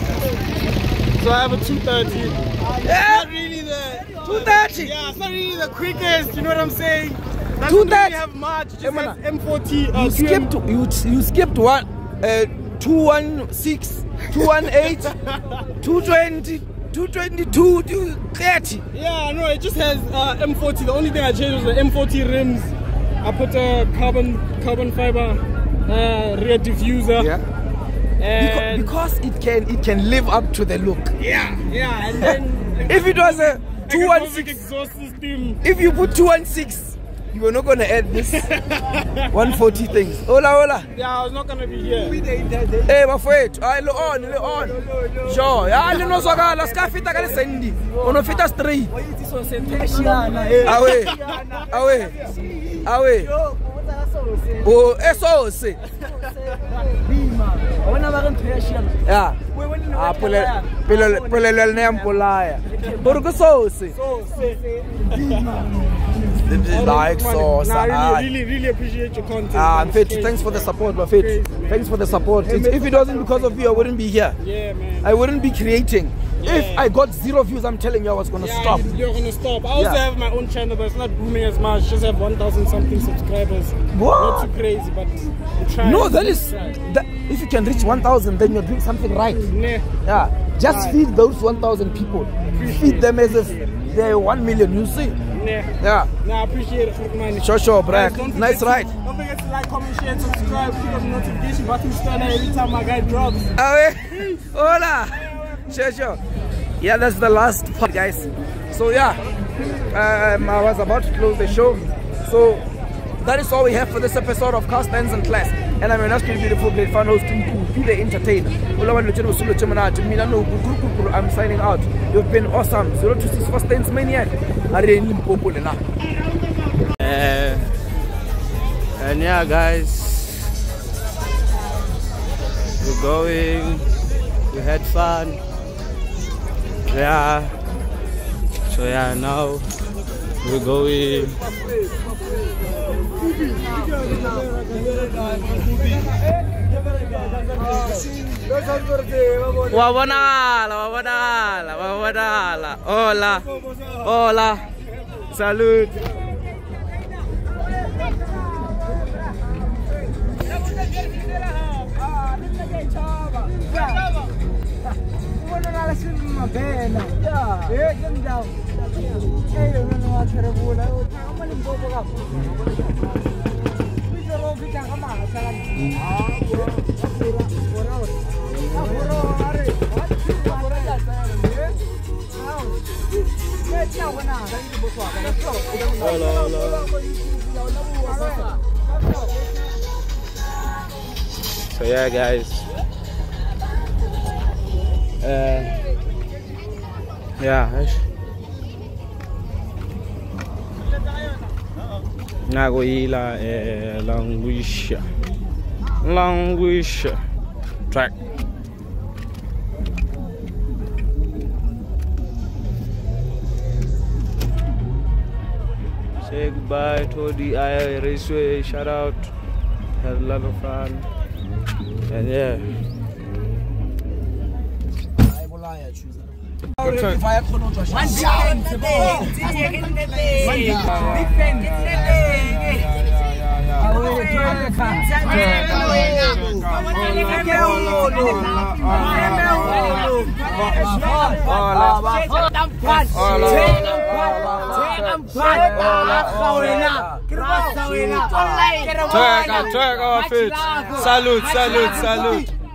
So I have a 230. Yeah. Not really the 230. Yeah, it's not really the quickest. You know what I'm saying? Doesn't 230. really have much. Just M40. Uh, You skipped you you skipped one uh 216, 218, 220, 222, 230. Yeah, no, it just has uh, M40. The only thing I changed was the M40 rims. I put a carbon carbon fiber uh, rear diffuser. Yeah. Because, And because it can it can live up to the look. yeah, yeah, and then If it was a 216 Mavic exhaust system. if you put 216 you were not gonna add this 140 things hola hola. Yeah, I was not gonna be here. eh bafowethu. Hayi lo on le on. Sure. Ya linozwakala sikafita ka le sendi. Ono fita straight awe. Awe. Awe. O esose ya ah pele pele pele le ne mpolaya gore ke sose the, the likes or Nah, I really, really, really appreciate your content. Ah, man. Fit, thanks for the support, Fit. Crazy. Thanks for the support. It's, if it wasn't because of you, I wouldn't be here. Yeah, man. I wouldn't be creating. If I got zero views, I'm telling you, I was gonna Yeah, stop. you- You're gonna stop. I also Yeah. have my own channel, but it's not booming as much. Just have 1,000 something subscribers. What? Not too crazy, but I'm trying. No, that is that, if you can reach 1,000, then you're doing something right. Yeah, just feed those 1,000 people. Feed them as if they're 1 million. You see? Yeah. Nah, I appreciate it, man. Sure, sure, don't Nice ride. Don't forget to like, comment, share, and subscribe. Click on the notification button to every time my guy drops. Awe. Hola. Sure, sure. Yeah, that's the last part, guys. So yeah, um, I was about to close the show. So that is all we have for this episode of Cars Stance and Class. And I'm your great beautiful, great fan host, be the entertainer. I'm signing out. You've been awesome. 0264 Stance Maniac. I really Limpopo now. Uh, and yeah, guys, we're going. We had fun. Yeah. So yeah, now we're going. Wabonala, wabonala. Hola, hola. Salute. So yeah, guys. Uh, yeah. Eish. Nagoyila eh, language. Language track. Say goodbye to the I Raceway. Shout out. Had a lot of fun. And yeah. Tweka, tweka fit. Salute, salute, salute.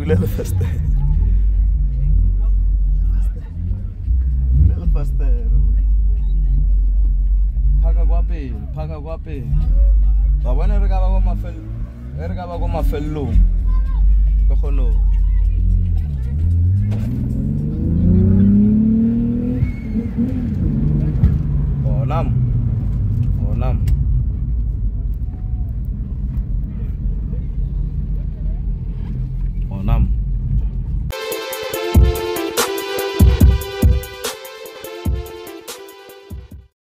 we level faster. Level faster. Phaka kwa pele, phaka kwa pele. Ba bona re ka ba kwa mafelo, re ka ba kwa oh, 6